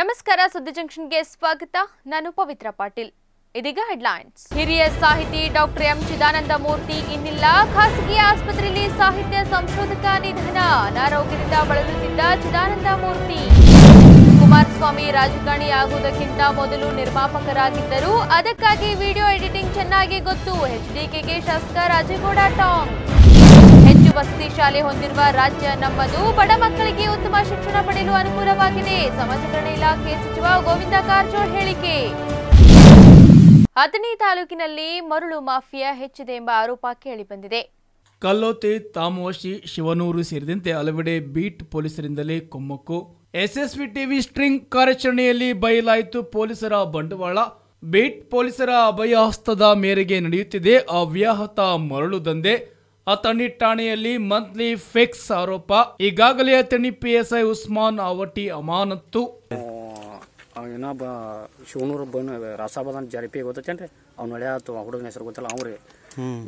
ನಮಸ್ಕಾರ, ಸುದ್ದಿ ಜಂಕ್ಷನ್ಗೆ ಸ್ವಾಗತ. ನಾನು ಪವಿತ್ರ ಪಾಟೀಲ್. ಇದೀಗ ಹೆಡ್ಲೈನ್ಸ್. ಹಿರಿಯ ಸಾಹಿತಿ ಡಾಕ್ಟರ್ ಎಂ. ಚಿದಾನಂದ ಮೂರ್ತಿ ಇನ್ನಿಲ್ಲ. ಖಾಸಗಿ ಆಸ್ಪತ್ರೆಯಲ್ಲಿ ಸಾಹಿತ್ಯ ಸಂಶೋಧಕ ನಿಧನ. ಅನಾರೋಗ್ಯದಿಂದ ಬಳಲುತ್ತಿದ್ದ ಚಿದಾನಂದ ಮೂರ್ತಿ. ಕುಮಾರಸ್ವಾಮಿ ರಾಜಕಾರಣಿ ಆಗುವುದಕ್ಕಿಂತ ಮೊದಲು ನಿರ್ಮಾಪಕರಾಗಿದ್ದರು. ಅದಕ್ಕಾಗಿ ವಿಡಿಯೋ ಎಡಿಟಿಂಗ್ ಚೆನ್ನಾಗಿ ಗೊತ್ತು. ಎಚ್ಡಿಕೆಗೆ ಶಾಸಕ ರಾಜೇಗೌಡ ಟಾಂಗ್. ಹೆಚ್ಚು ವಸತಿ ಶಾಲೆ ಹೊಂದಿರುವ ರಾಜ್ಯ ನಮ್ಮದು. ಬಡ ಮಕ್ಕಳಿಗೆ ಉತ್ತಮ ಶಿಕ್ಷಣ ಪಡೆಯಲು ಅನುಕೂಲವಾಗಿದೆ. ಸಮಾಜ ಕಲ್ಯಾಣ ಇಲಾಖೆ ಸಚಿವ ಗೋವಿಂದ ಕಾರಜೋಳ್ ಹೇಳಿಕೆ. ಅಥಣಿ ತಾಲೂಕಿನಲ್ಲಿ ಮರಳು ಮಾಫಿಯಾ ಹೆಚ್ಚಿದೆ ಎಂಬ ಆರೋಪ ಕೇಳಿಬಂದಿದೆ ಕಲ್ಲೋತಿ ತಾಮವಶಿ ಶಿವನೂರು ಸೇರಿದಂತೆ ಹಲವೆಡೆ ಬೀಟ್ ಪೊಲೀಸರಿಂದಲೇ ಕುಮ್ಮಕ್ಕು. ಎಸ್ಎಸ್ವಿ ಟಿವಿ ಸ್ಟ್ರಿಂಗ್ ಕಾರ್ಯಾಚರಣೆಯಲ್ಲಿ ಬಯಲಾಯಿತು ಪೊಲೀಸರ ಬಂಡವಾಳ. ಬೀಟ್ ಪೊಲೀಸರ ಅಭಯಹಸ್ತದ ಮೇರೆಗೆ ನಡೆಯುತ್ತಿದೆ ಅವ್ಯಾಹತ ಮರಳು ದಂಧೆ. ಅಥಣಿ ಠಾಣೆಯಲ್ಲಿ ಮಂತ್ಲಿ ಫಿಕ್ಸ್ ಆರೋಪ. ಈಗಾಗಲೇ ಅಥಣಿ ಪಿಎಸ್ಐ ಉಸ್ಮಾನ್ ಅವಟಿ ಅಮಾನತ್ತು. ಇನ್ನೊಬ್ಬ ಶಿವನೂರು ಬನ್ ಜಾರಿ ಜರಿಪಿ ಗೊತ್ತೇನ್ರಿ ಅವ್ನ ಹಳೆ ಆತು ಹುಡುಗನ ಹೆಸರು ಗೊತ್ತಲ್ಲ ಅವ್ರಿ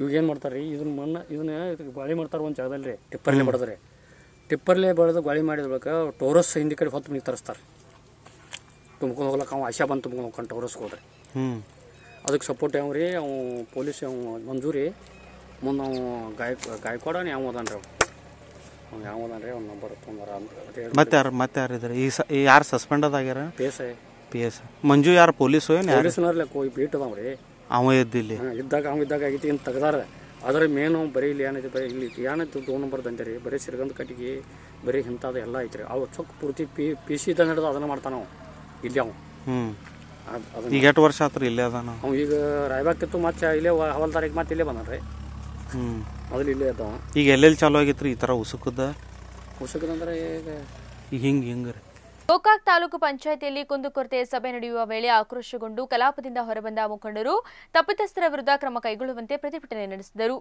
ಇವಾಗ ಏನು ಮಾಡ್ತಾರೆ ರೀ ಇದನ್ನ ಮಣ್ಣು ಇದನ್ನ ಇದಕ್ಕೆ ಗಾಳಿ ಮಾಡ್ತಾರೆ ಒಂದು ಜಾಗದಲ್ಲಿ ರೀ ಟಿಪ್ಪರ್ಲೆ ಬಡದ್ರಿ. ಟಿಪ್ಪರ್ಲೆ ಬಡ್ದು ಗಾಳಿ ಮಾಡಿದ ಬಳಿಕ ಟೋರಸ್ ಹಿಂದಿ ಕಡೆ ಹೊತ್ತು ಮನೆಗೆ ತರಿಸ್ತಾರೆ. ತುಂಬ್ಕೊಂಡು ಹೋಗ್ಲಕ್ಕ ಅವ ಆಶಾ ಬಂದು ತುಂಬ್ಕೊಂಡು ಹೋಗ್ಕೊಂಡು ಟೋರಸ್ಗೆ ಹೋದ್ರಿ. ಅದಕ್ಕೆ ಸಪೋರ್ಟ್ ಯಾವ ರೀ ಅವ ಪೊಲೀಸ್ ಅವ ಮಂಜೂರಿ. ಮುಂದೆ ಅವ ಗಾಯ ಗಾಯಕವಾಡ ಯಾವ ಅದಾನ್ರಿ ಅವ ಅವ್ನು ಯಾವ ರೀ ಅವ್ನ ನಂಬರ್ ತೊಂಬರ ಅಂತ ಮತ್ತೆ ಯಾರು ಮತ್ತೆ ಯಾರು ಇದ್ರೆ ಈ ಸ ಯಾರು ಸಸ್ಪೆಂಡ್ ಅದಾಗ್ಯಾರ ಐ ಪಿ ಎಸ್ ಮಂಜು ಯಾರು ಪೊಲೀಸು ಏನು ಯಾರು? ಪೊಲೀಸ್ನವ್ರಲ್ಲ ಕೋಯಿ ಬೀಟ್ ಅದಾವ ರೀ ಅವ ಇದ್ದಿಲ್ಲಿ ಇದ್ದಾಗ ಅವ ಇದ್ದಾಗ ಆಗೈತಿ ಅಂತ ತೆಗ್ದಾರ. ಅದ್ರ ಮೇನು ಬರೀ ಇಲ್ಲಿ ಏನೈತಿ ಬರೀ ಇಲ್ಲಿ ಏನೈತಿ ದೋ ನಂಬರ್ ದಂತೆ ರೀ ಬರೀ ಸಿರ್ಗಂದ ಕಟ್ಟಿಗೆ ಬರೀ ಇಂಥದ್ದು ಎಲ್ಲ ಐತ್ರಿ. ಅವು ಚೊಕ್ ಪೂರ್ತಿ ಪಿ ಪಿ ಸಿ ಇದ್ದ ಹಿಡ್ದು ಅದನ್ನ ಮಾಡ್ತಾನ ಅವ. ಇಲ್ಲಿ ಅವ. ಹ್ಞೂ ಈಗ ಎಷ್ಟು ವರ್ಷ ಆತ್ರ ಇಲ್ಲೇ ಅದಾನ? ಅವ ಈಗ ರಾಯ್ಬಾಕಿತ್ತು ಮತ್ತೆ ಇಲ್ಲೇ ಹವಲ್ದಾರಿಗೆ ಮತ್ತೆ ಇಲ್ಲೇ ಬಂದಾನ ರೀ ಮೊದಲು ಇಲ್ಲೇ ಅದ ಈಗ ಎಲ್ಲೆಲ್ಲಿ ಚಾಲು ಆಗಿತ್ತು ಈ ಥರ ಉಸುಕದ? ಹುಸುಕದಂದ್ರೆ ಈಗ ಈಗ ಹಿಂಗೆ ಹಿಂಗೆ ರೀ. ಗೋಕಾಕ್ ತಾಲೂಕು ಪಂಚಾಯಿತಿಯಲ್ಲಿ ಕುಂದುಕೊರತೆ ಸಭೆ ನಡೆಯುವ ವೇಳೆ ಆಕ್ರೋಶಗೊಂಡು ಕಲಾಪದಿಂದ ಹೊರಬಂದ ಮುಖಂಡರು ತಪ್ಪಿತಸ್ಥರ ವಿರುದ್ಧ ಕ್ರಮ ಕೈಗೊಳ್ಳುವಂತೆ ಪ್ರತಿಭಟನೆ ನಡೆಸಿದರು.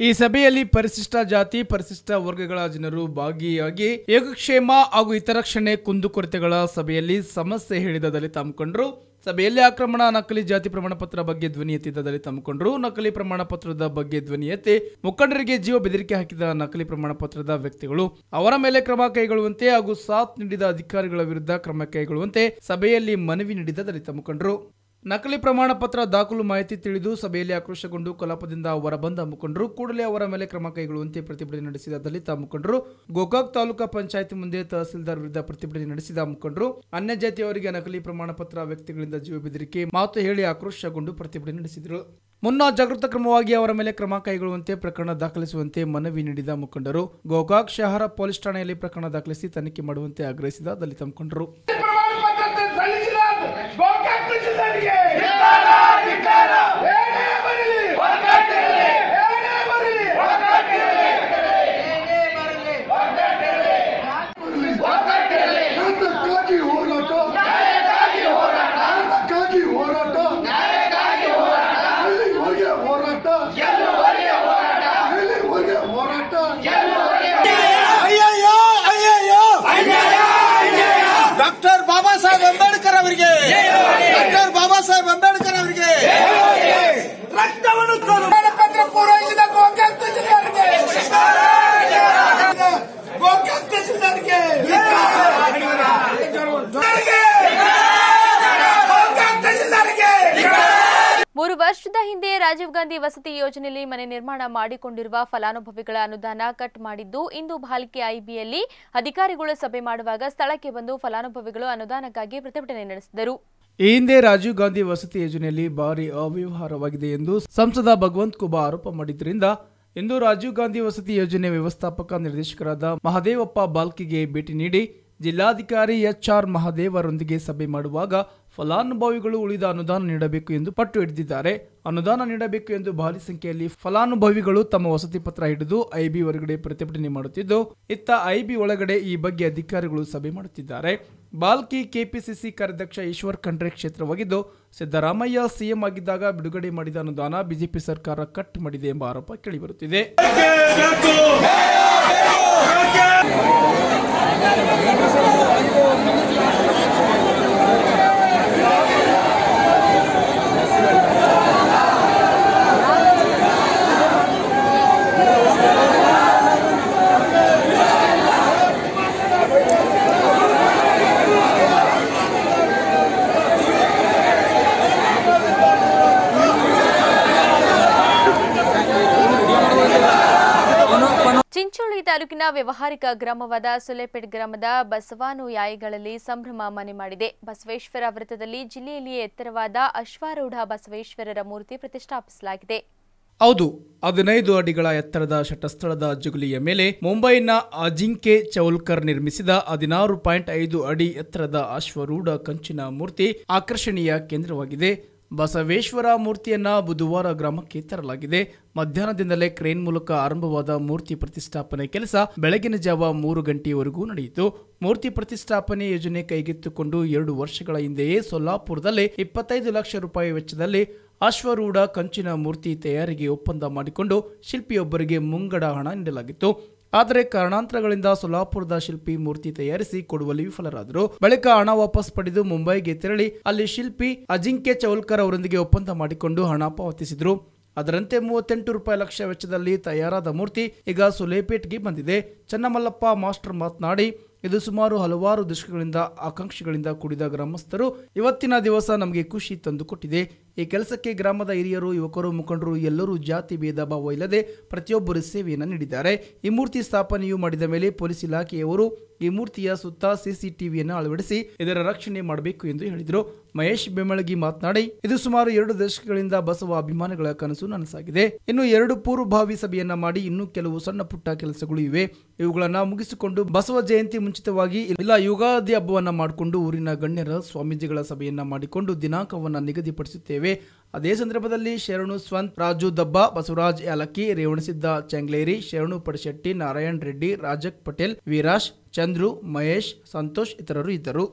ಈ ಸಭೆಯಲ್ಲಿ ಪರಿಶಿಷ್ಟ ಜಾತಿ ಪರಿಶಿಷ್ಟ ವರ್ಗಗಳ ಜನರು ಭಾಗಿಯಾಗಿ ಯೋಗಕ್ಷೇಮ ಹಾಗೂ ಹಿತರಕ್ಷಣೆ ಕುಂದುಕೊರತೆಗಳ ಸಭೆಯಲ್ಲಿ ಸಮಸ್ಯೆ ಹೇಳಿದ ದಲಿತ ಮುಖಂಡರು ಸಭೆಯಲ್ಲಿ ಆಕ್ರಮಣ, ನಕಲಿ ಜಾತಿ ಪ್ರಮಾಣ ಪತ್ರ ಬಗ್ಗೆ ಧ್ವನಿ ಎತ್ತಿದ್ದ ದಲಿತ ಮುಖಂಡರು ನಕಲಿ ಪ್ರಮಾಣ ಪತ್ರದ ಬಗ್ಗೆ ಧ್ವನಿ ಎತ್ತಿ ಮುಖಂಡರಿಗೆ ಜೀವ ಬೆದರಿಕೆ ಹಾಕಿದ ನಕಲಿ ಪ್ರಮಾಣ ಪತ್ರದ ವ್ಯಕ್ತಿಗಳು ಅವರ ಮೇಲೆ ಕ್ರಮ ಕೈಗೊಳ್ಳುವಂತೆ ಹಾಗೂ ಸಾಥ್ ನೀಡಿದ ಅಧಿಕಾರಿಗಳ ವಿರುದ್ಧ ಕ್ರಮ ಕೈಗೊಳ್ಳುವಂತೆ ಸಭೆಯಲ್ಲಿ ಮನವಿ ನೀಡಿದ ದಲಿತ ಮುಖಂಡರು ನಕಲಿ ಪ್ರಮಾಣ ಪತ್ರ ದಾಖಲು ಮಾಹಿತಿ ತಿಳಿದು ಸಭೆಯಲ್ಲಿ ಆಕ್ರೋಶಗೊಂಡು ಕಲಾಪದಿಂದ ಹೊರಬಂದ ಮುಖಂಡರು ಕೂಡಲೇ ಅವರ ಮೇಲೆ ಕ್ರಮ ಕೈಗೊಳ್ಳುವಂತೆ ಪ್ರತಿಭಟನೆ ನಡೆಸಿದ ದಲಿತ ಮುಖಂಡರು, ಗೋಕಾಕ್ ತಾಲೂಕಾ ಪಂಚಾಯತ್ ಮುಂದೆ ತಹಸೀಲ್ದಾರ್ ವಿರುದ್ಧ ಪ್ರತಿಭಟನೆ ನಡೆಸಿದ ಮುಖಂಡರು ಅನ್ಯ ಜಾತಿಯವರಿಗೆ ನಕಲಿ ಪ್ರಮಾಣ ಪತ್ರ ವ್ಯಕ್ತಿಗಳಿಂದ ಜೀವ ಬೆದರಿಕೆ ಮಾತು ಹೇಳಿ ಆಕ್ರೋಶಗೊಂಡು ಪ್ರತಿಭಟನೆ ನಡೆಸಿದರು. ಮುನ್ನ ಜಾಗೃತ ಕ್ರಮವಾಗಿ ಅವರ ಮೇಲೆ ಕ್ರಮ ಕೈಗೊಳ್ಳುವಂತೆ ಪ್ರಕರಣ ದಾಖಲಿಸುವಂತೆ ಮನವಿ ನೀಡಿದ ಮುಖಂಡರು, ಗೋಕಾಕ್ ಶಹರ ಪೊಲೀಸ್ ಠಾಣೆಯಲ್ಲಿ ಪ್ರಕರಣ ದಾಖಲಿಸಿ ತನಿಖೆ ಮಾಡುವಂತೆ ಆಗ್ರಹಿಸಿದ ದಲಿತ ಮುಖಂಡರು ಪ್ರಮಾಣಪತ್ರ ಸಲ್ಲಿಸಿದ ಗೋಕಾಕ್ ಜಿಲ್ಲೆಗೆ ಏನೇ ಬರಲಿ ಏನೇ ಬರಲಿ ನ್ಯಾಯಕ್ಕಾಗಿ ಹೋರಾಟ ನ್ಯಾಯಕ್ಕಾಗಿ ಹೋರಾಟ ಎಲ್ಲಿವರೆಗೆ ಹೋರಾಟ ಎಲ್ಲಿವರೆಗೆ ಹೋರಾಟ ಅಯ್ಯಯ್ಯೋ ಅಯ್ಯಯ್ಯೋ ಡಾಕ್ಟರ್ ಬಾಬಾ ಸಾಹೇಬ್ ಅಂಬೇಡ್ಕರ್ ಅವರಿಗೆ ಡಾಕ್ಟರ್ ಬಾಬಾ ಸಾಹೇಬ್ ಅಂಬೇಡ್ಕರ್ ಅವರಿಗೆ ರಕ್ತವನ್ನು ಪತ್ರ ಪೂರೈಸಿದ ಗೋಕಾಕ್ ತಹಸೀಲ್ದಾರ್ಗೆ ಗೋಕಾಕ್ ತಹಸೀಲ್ದಾರ್ಗೆ ಗೋಕಾಕ್ ತಹಸೀಲ್ದಾರ್ಗೆ ಮೂರು ವರ್ಷದ ಹಿಂದೆ ರಾಜೀವ್ ಗಾಂಧಿ ವಸತಿ ಯೋಜನೆಯಲ್ಲಿ ಮನೆ ನಿರ್ಮಾಣ ಮಾಡಿಕೊಂಡಿರುವ ಫಲಾನುಭವಿಗಳ ಅನುದಾನ ಕಟ್ ಮಾಡಿದ್ದು, ಇಂದು ಬಾಲ್ಕಿ ಐಬಿಯಲ್ಲಿ ಅಧಿಕಾರಿಗಳು ಸಭೆ ಮಾಡುವಾಗ ಸ್ಥಳಕ್ಕೆ ಬಂದು ಫಲಾನುಭವಿಗಳು ಅನುದಾನಕ್ಕಾಗಿ ಪ್ರತಿಭಟನೆ ನಡೆಸಿದರು. ಈ ಹಿಂದೆ ರಾಜೀವ್ ಗಾಂಧಿ ವಸತಿ ಯೋಜನೆಯಲ್ಲಿ ಭಾರಿ ಅವ್ಯವಹಾರವಾಗಿದೆ ಎಂದು ಸಂಸದ ಭಗವಂತ್ ಕುಬಾ ಆರೋಪ ಮಾಡಿದ್ದರಿಂದ, ಇಂದು ರಾಜೀವ್ ಗಾಂಧಿ ವಸತಿ ಯೋಜನೆ ವ್ಯವಸ್ಥಾಪಕ ನಿರ್ದೇಶಕರಾದ ಮಹದೇವಪ್ಪ ಬಾಲ್ಕಿಗೆ ಭೇಟಿ ನೀಡಿ ಜಿಲ್ಲಾಧಿಕಾರಿ ಎಚ್ ಆರ್ ಮಹದೇವರೊಂದಿಗೆ ಸಭೆ ಮಾಡುವಾಗ ಫಲಾನುಭವಿಗಳು ಉಳಿದ ಅನುದಾನ ನೀಡಬೇಕು ಎಂದು ಪಟ್ಟು ಹಿಡಿದಿದ್ದಾರೆ. ಅನುದಾನ ನೀಡಬೇಕು ಎಂದು ಭಾರಿ ಸಂಖ್ಯೆಯಲ್ಲಿ ಫಲಾನುಭವಿಗಳು ತಮ್ಮ ವಸತಿ ಪತ್ರ ಹಿಡಿದು ಐಬಿ ಹೊರಗಡೆ ಪ್ರತಿಭಟನೆ ಮಾಡುತ್ತಿದ್ದು, ಇತ್ತ ಐಬಿ ಒಳಗಡೆ ಈ ಬಗ್ಗೆ ಅಧಿಕಾರಿಗಳು ಸಭೆ ಮಾಡುತ್ತಿದ್ದಾರೆ. ಬಾಲ್ಕಿ ಕೆಪಿಸಿಸಿ ಕಾರ್ಯಾಧ್ಯಕ್ಷ ಈಶ್ವರ್ ಖಂಡ್ರೆ ಕ್ಷೇತ್ರವಾಗಿದ್ದು, ಸಿದ್ದರಾಮಯ್ಯ ಸಿಎಂ ಆಗಿದ್ದಾಗ ಬಿಡುಗಡೆ ಮಾಡಿದ ಅನುದಾನ ಬಿಜೆಪಿ ಸರ್ಕಾರ ಕಟ್ ಮಾಡಿದೆ ಎಂಬ ಆರೋಪ ಕೇಳಿಬರುತ್ತಿದೆ. ತಾಲೂಕಿನ ವ್ಯವಹಾರಿಕ ಗ್ರಾಮವಾದ ಸುಲೇಪೇಟ್ ಗ್ರಾಮದ ಬಸವಾನುಯಾಯಿಗಳಲ್ಲಿ ಸಂಭ್ರಮ ಮನೆ ಮಾಡಿದೆ. ಬಸವೇಶ್ವರ ವೃತ್ತದಲ್ಲಿ ಜಿಲ್ಲೆಯಲ್ಲಿಯೇ ಎತ್ತರವಾದ ಅಶ್ವಾರೂಢ ಬಸವೇಶ್ವರರ ಮೂರ್ತಿ ಪ್ರತಿಷ್ಠಾಪಿಸಲಾಗಿದೆ. ಹೌದು, ಹದಿನೈದು ಅಡಿಗಳ ಎತ್ತರದ ಶಟಸ್ಥಳದ ಜುಗುಲಿಯ ಮೇಲೆ ಮುಂಬೈನ ಅಜಿಂಕೆ ಚೌಲ್ಕರ್ ನಿರ್ಮಿಸಿದ ಹದಿನಾರು ಪಾಯಿಂಟ್ ಐದು ಅಡಿ ಎತ್ತರದ ಅಶ್ವರೂಢ ಕಂಚಿನ ಮೂರ್ತಿ ಆಕರ್ಷಣೀಯ ಕೇಂದ್ರವಾಗಿದೆ. ಬಸವೇಶ್ವರ ಮೂರ್ತಿಯನ್ನ ಬುಧವಾರ ಗ್ರಾಮಕ್ಕೆ ತರಲಾಗಿದೆ. ಮಧ್ಯಾಹ್ನದಿಂದಲೇ ಕ್ರೇನ್ ಮೂಲಕ ಆರಂಭವಾದ ಮೂರ್ತಿ ಪ್ರತಿಷ್ಠಾಪನೆ ಕೆಲಸ ಬೆಳಗಿನ ಜಾವ ಮೂರು ಗಂಟೆಯವರೆಗೂ ನಡೆಯಿತು. ಮೂರ್ತಿ ಪ್ರತಿಷ್ಠಾಪನೆ ಯೋಜನೆ ಕೈಗೆತ್ತಿಕೊಂಡು ಎರಡು ವರ್ಷಗಳ ಹಿಂದೆಯೇ ಸೊಲ್ಲಾಪುರದಲ್ಲಿ ಇಪ್ಪತ್ತೈದು ಲಕ್ಷ ರೂಪಾಯಿ ವೆಚ್ಚದಲ್ಲಿ ಅಶ್ವರೂಢ ಕಂಚಿನ ಮೂರ್ತಿ ತಯಾರಿಗೆ ಒಪ್ಪಂದ ಮಾಡಿಕೊಂಡು ಶಿಲ್ಪಿಯೊಬ್ಬರಿಗೆ ಮುಂಗಡ ಹಣ ನೀಡಲಾಗಿತ್ತು. ಆದರೆ ಕಾರಣಾಂತರಗಳಿಂದ ಸೊಲ್ಲಾಪುರದ ಶಿಲ್ಪಿ ಮೂರ್ತಿ ತಯಾರಿಸಿ ಕೊಡುವಲ್ಲಿ ವಿಫಲರಾದರು. ಬಳಿಕ ಹಣ ವಾಪಸ್ ಪಡೆದು ಮುಂಬೈಗೆ ತೆರಳಿ ಅಲ್ಲಿ ಶಿಲ್ಪಿ ಅಜಿಂಕ್ಯ ಚೌಲ್ಕರ್ ಅವರೊಂದಿಗೆ ಒಪ್ಪಂದ ಮಾಡಿಕೊಂಡು ಹಣ ಪಾವತಿಸಿದರು. ಅದರಂತೆ ಮೂವತ್ತೆಂಟು ರೂಪಾಯಿ ಲಕ್ಷ ವೆಚ್ಚದಲ್ಲಿ ತಯಾರಾದ ಮೂರ್ತಿ ಈಗ ಸುಲೇಪೇಟ್ಗೆ ಬಂದಿದೆ. ಚನ್ನಮಲ್ಲಪ್ಪ ಮಾಸ್ಟರ್ ಮಾತನಾಡಿ, ಇದು ಸುಮಾರು ಹಲವಾರು ದಶಕಗಳಿಂದ ಆಕಾಂಕ್ಷೆಗಳಿಂದ ಕೂಡಿದ ಗ್ರಾಮಸ್ಥರು ಇವತ್ತಿನ ದಿವಸ ನಮಗೆ ಖುಷಿ ತಂದುಕೊಟ್ಟಿದೆ. ಈ ಕೆಲಸಕ್ಕೆ ಗ್ರಾಮದ ಹಿರಿಯರು, ಯುವಕರು, ಮುಖಂಡರು ಎಲ್ಲರೂ ಜಾತಿ ಭೇದ ಭಾವ ಇಲ್ಲದೆ ಪ್ರತಿಯೊಬ್ಬರು ಸೇವೆಯನ್ನು ನೀಡಿದ್ದಾರೆ. ಈ ಮೂರ್ತಿ ಸ್ಥಾಪನೆಯು ಮಾಡಿದ ಮೇಲೆ ಪೊಲೀಸ್ ಇಲಾಖೆಯವರು ಈ ಮೂರ್ತಿಯ ಸುತ್ತ ಸಿಸಿಟಿವಿಯನ್ನು ಅಳವಡಿಸಿ ಇದರ ರಕ್ಷಣೆ ಮಾಡಬೇಕು ಎಂದು ಹೇಳಿದರು. ಮಹೇಶ್ ಬೆಮ್ಮಳಗಿ ಮಾತನಾಡಿ, ಇದು ಸುಮಾರು ಎರಡು ದಶಕಗಳಿಂದ ಬಸವ ಅಭಿಮಾನಿಗಳ ಕನಸು ನನಸಾಗಿದೆ. ಇನ್ನು ಎರಡು ಪೂರ್ವಭಾವಿ ಸಭೆಯನ್ನ ಮಾಡಿ ಇನ್ನೂ ಕೆಲವು ಸಣ್ಣ ಪುಟ್ಟ ಕೆಲಸಗಳು ಇವೆ. ಇವುಗಳನ್ನ ಮುಗಿಸಿಕೊಂಡು ಬಸವ ಜಯಂತಿ ಮುಂಚಿತವಾಗಿ ಇಲ್ಲ, ಯುಗಾದಿ ಹಬ್ಬವನ್ನ ಮಾಡಿಕೊಂಡು ಊರಿನ ಗಣ್ಯರ ಸ್ವಾಮೀಜಿಗಳ ಸಭೆಯನ್ನ ಮಾಡಿಕೊಂಡು ದಿನಾಂಕವನ್ನು ನಿಗದಿಪಡಿಸುತ್ತೇವೆ. ಅದೇ ಸಂದರ್ಭದಲ್ಲಿ ಶರಣು ಸ್ವಂತ್ ರಾಜು ದಬ್ಬ, ಬಸವರಾಜ್ ಯಾಲಕ್ಕಿ, ರೇವಣಸಿದ್ದ ಚೆಂಗ್ಲೇರಿ, ಶರಣು ಪಡಶೆಟ್ಟಿ, ನಾರಾಯಣ್ ರೆಡ್ಡಿ, ರಾಜಕ್ ಪಟೇಲ್, ವೀರಾಶ್, ಚಂದ್ರು, ಮಹೇಶ್, ಸಂತೋಷ್ ಇತರರು ಇದ್ದರು.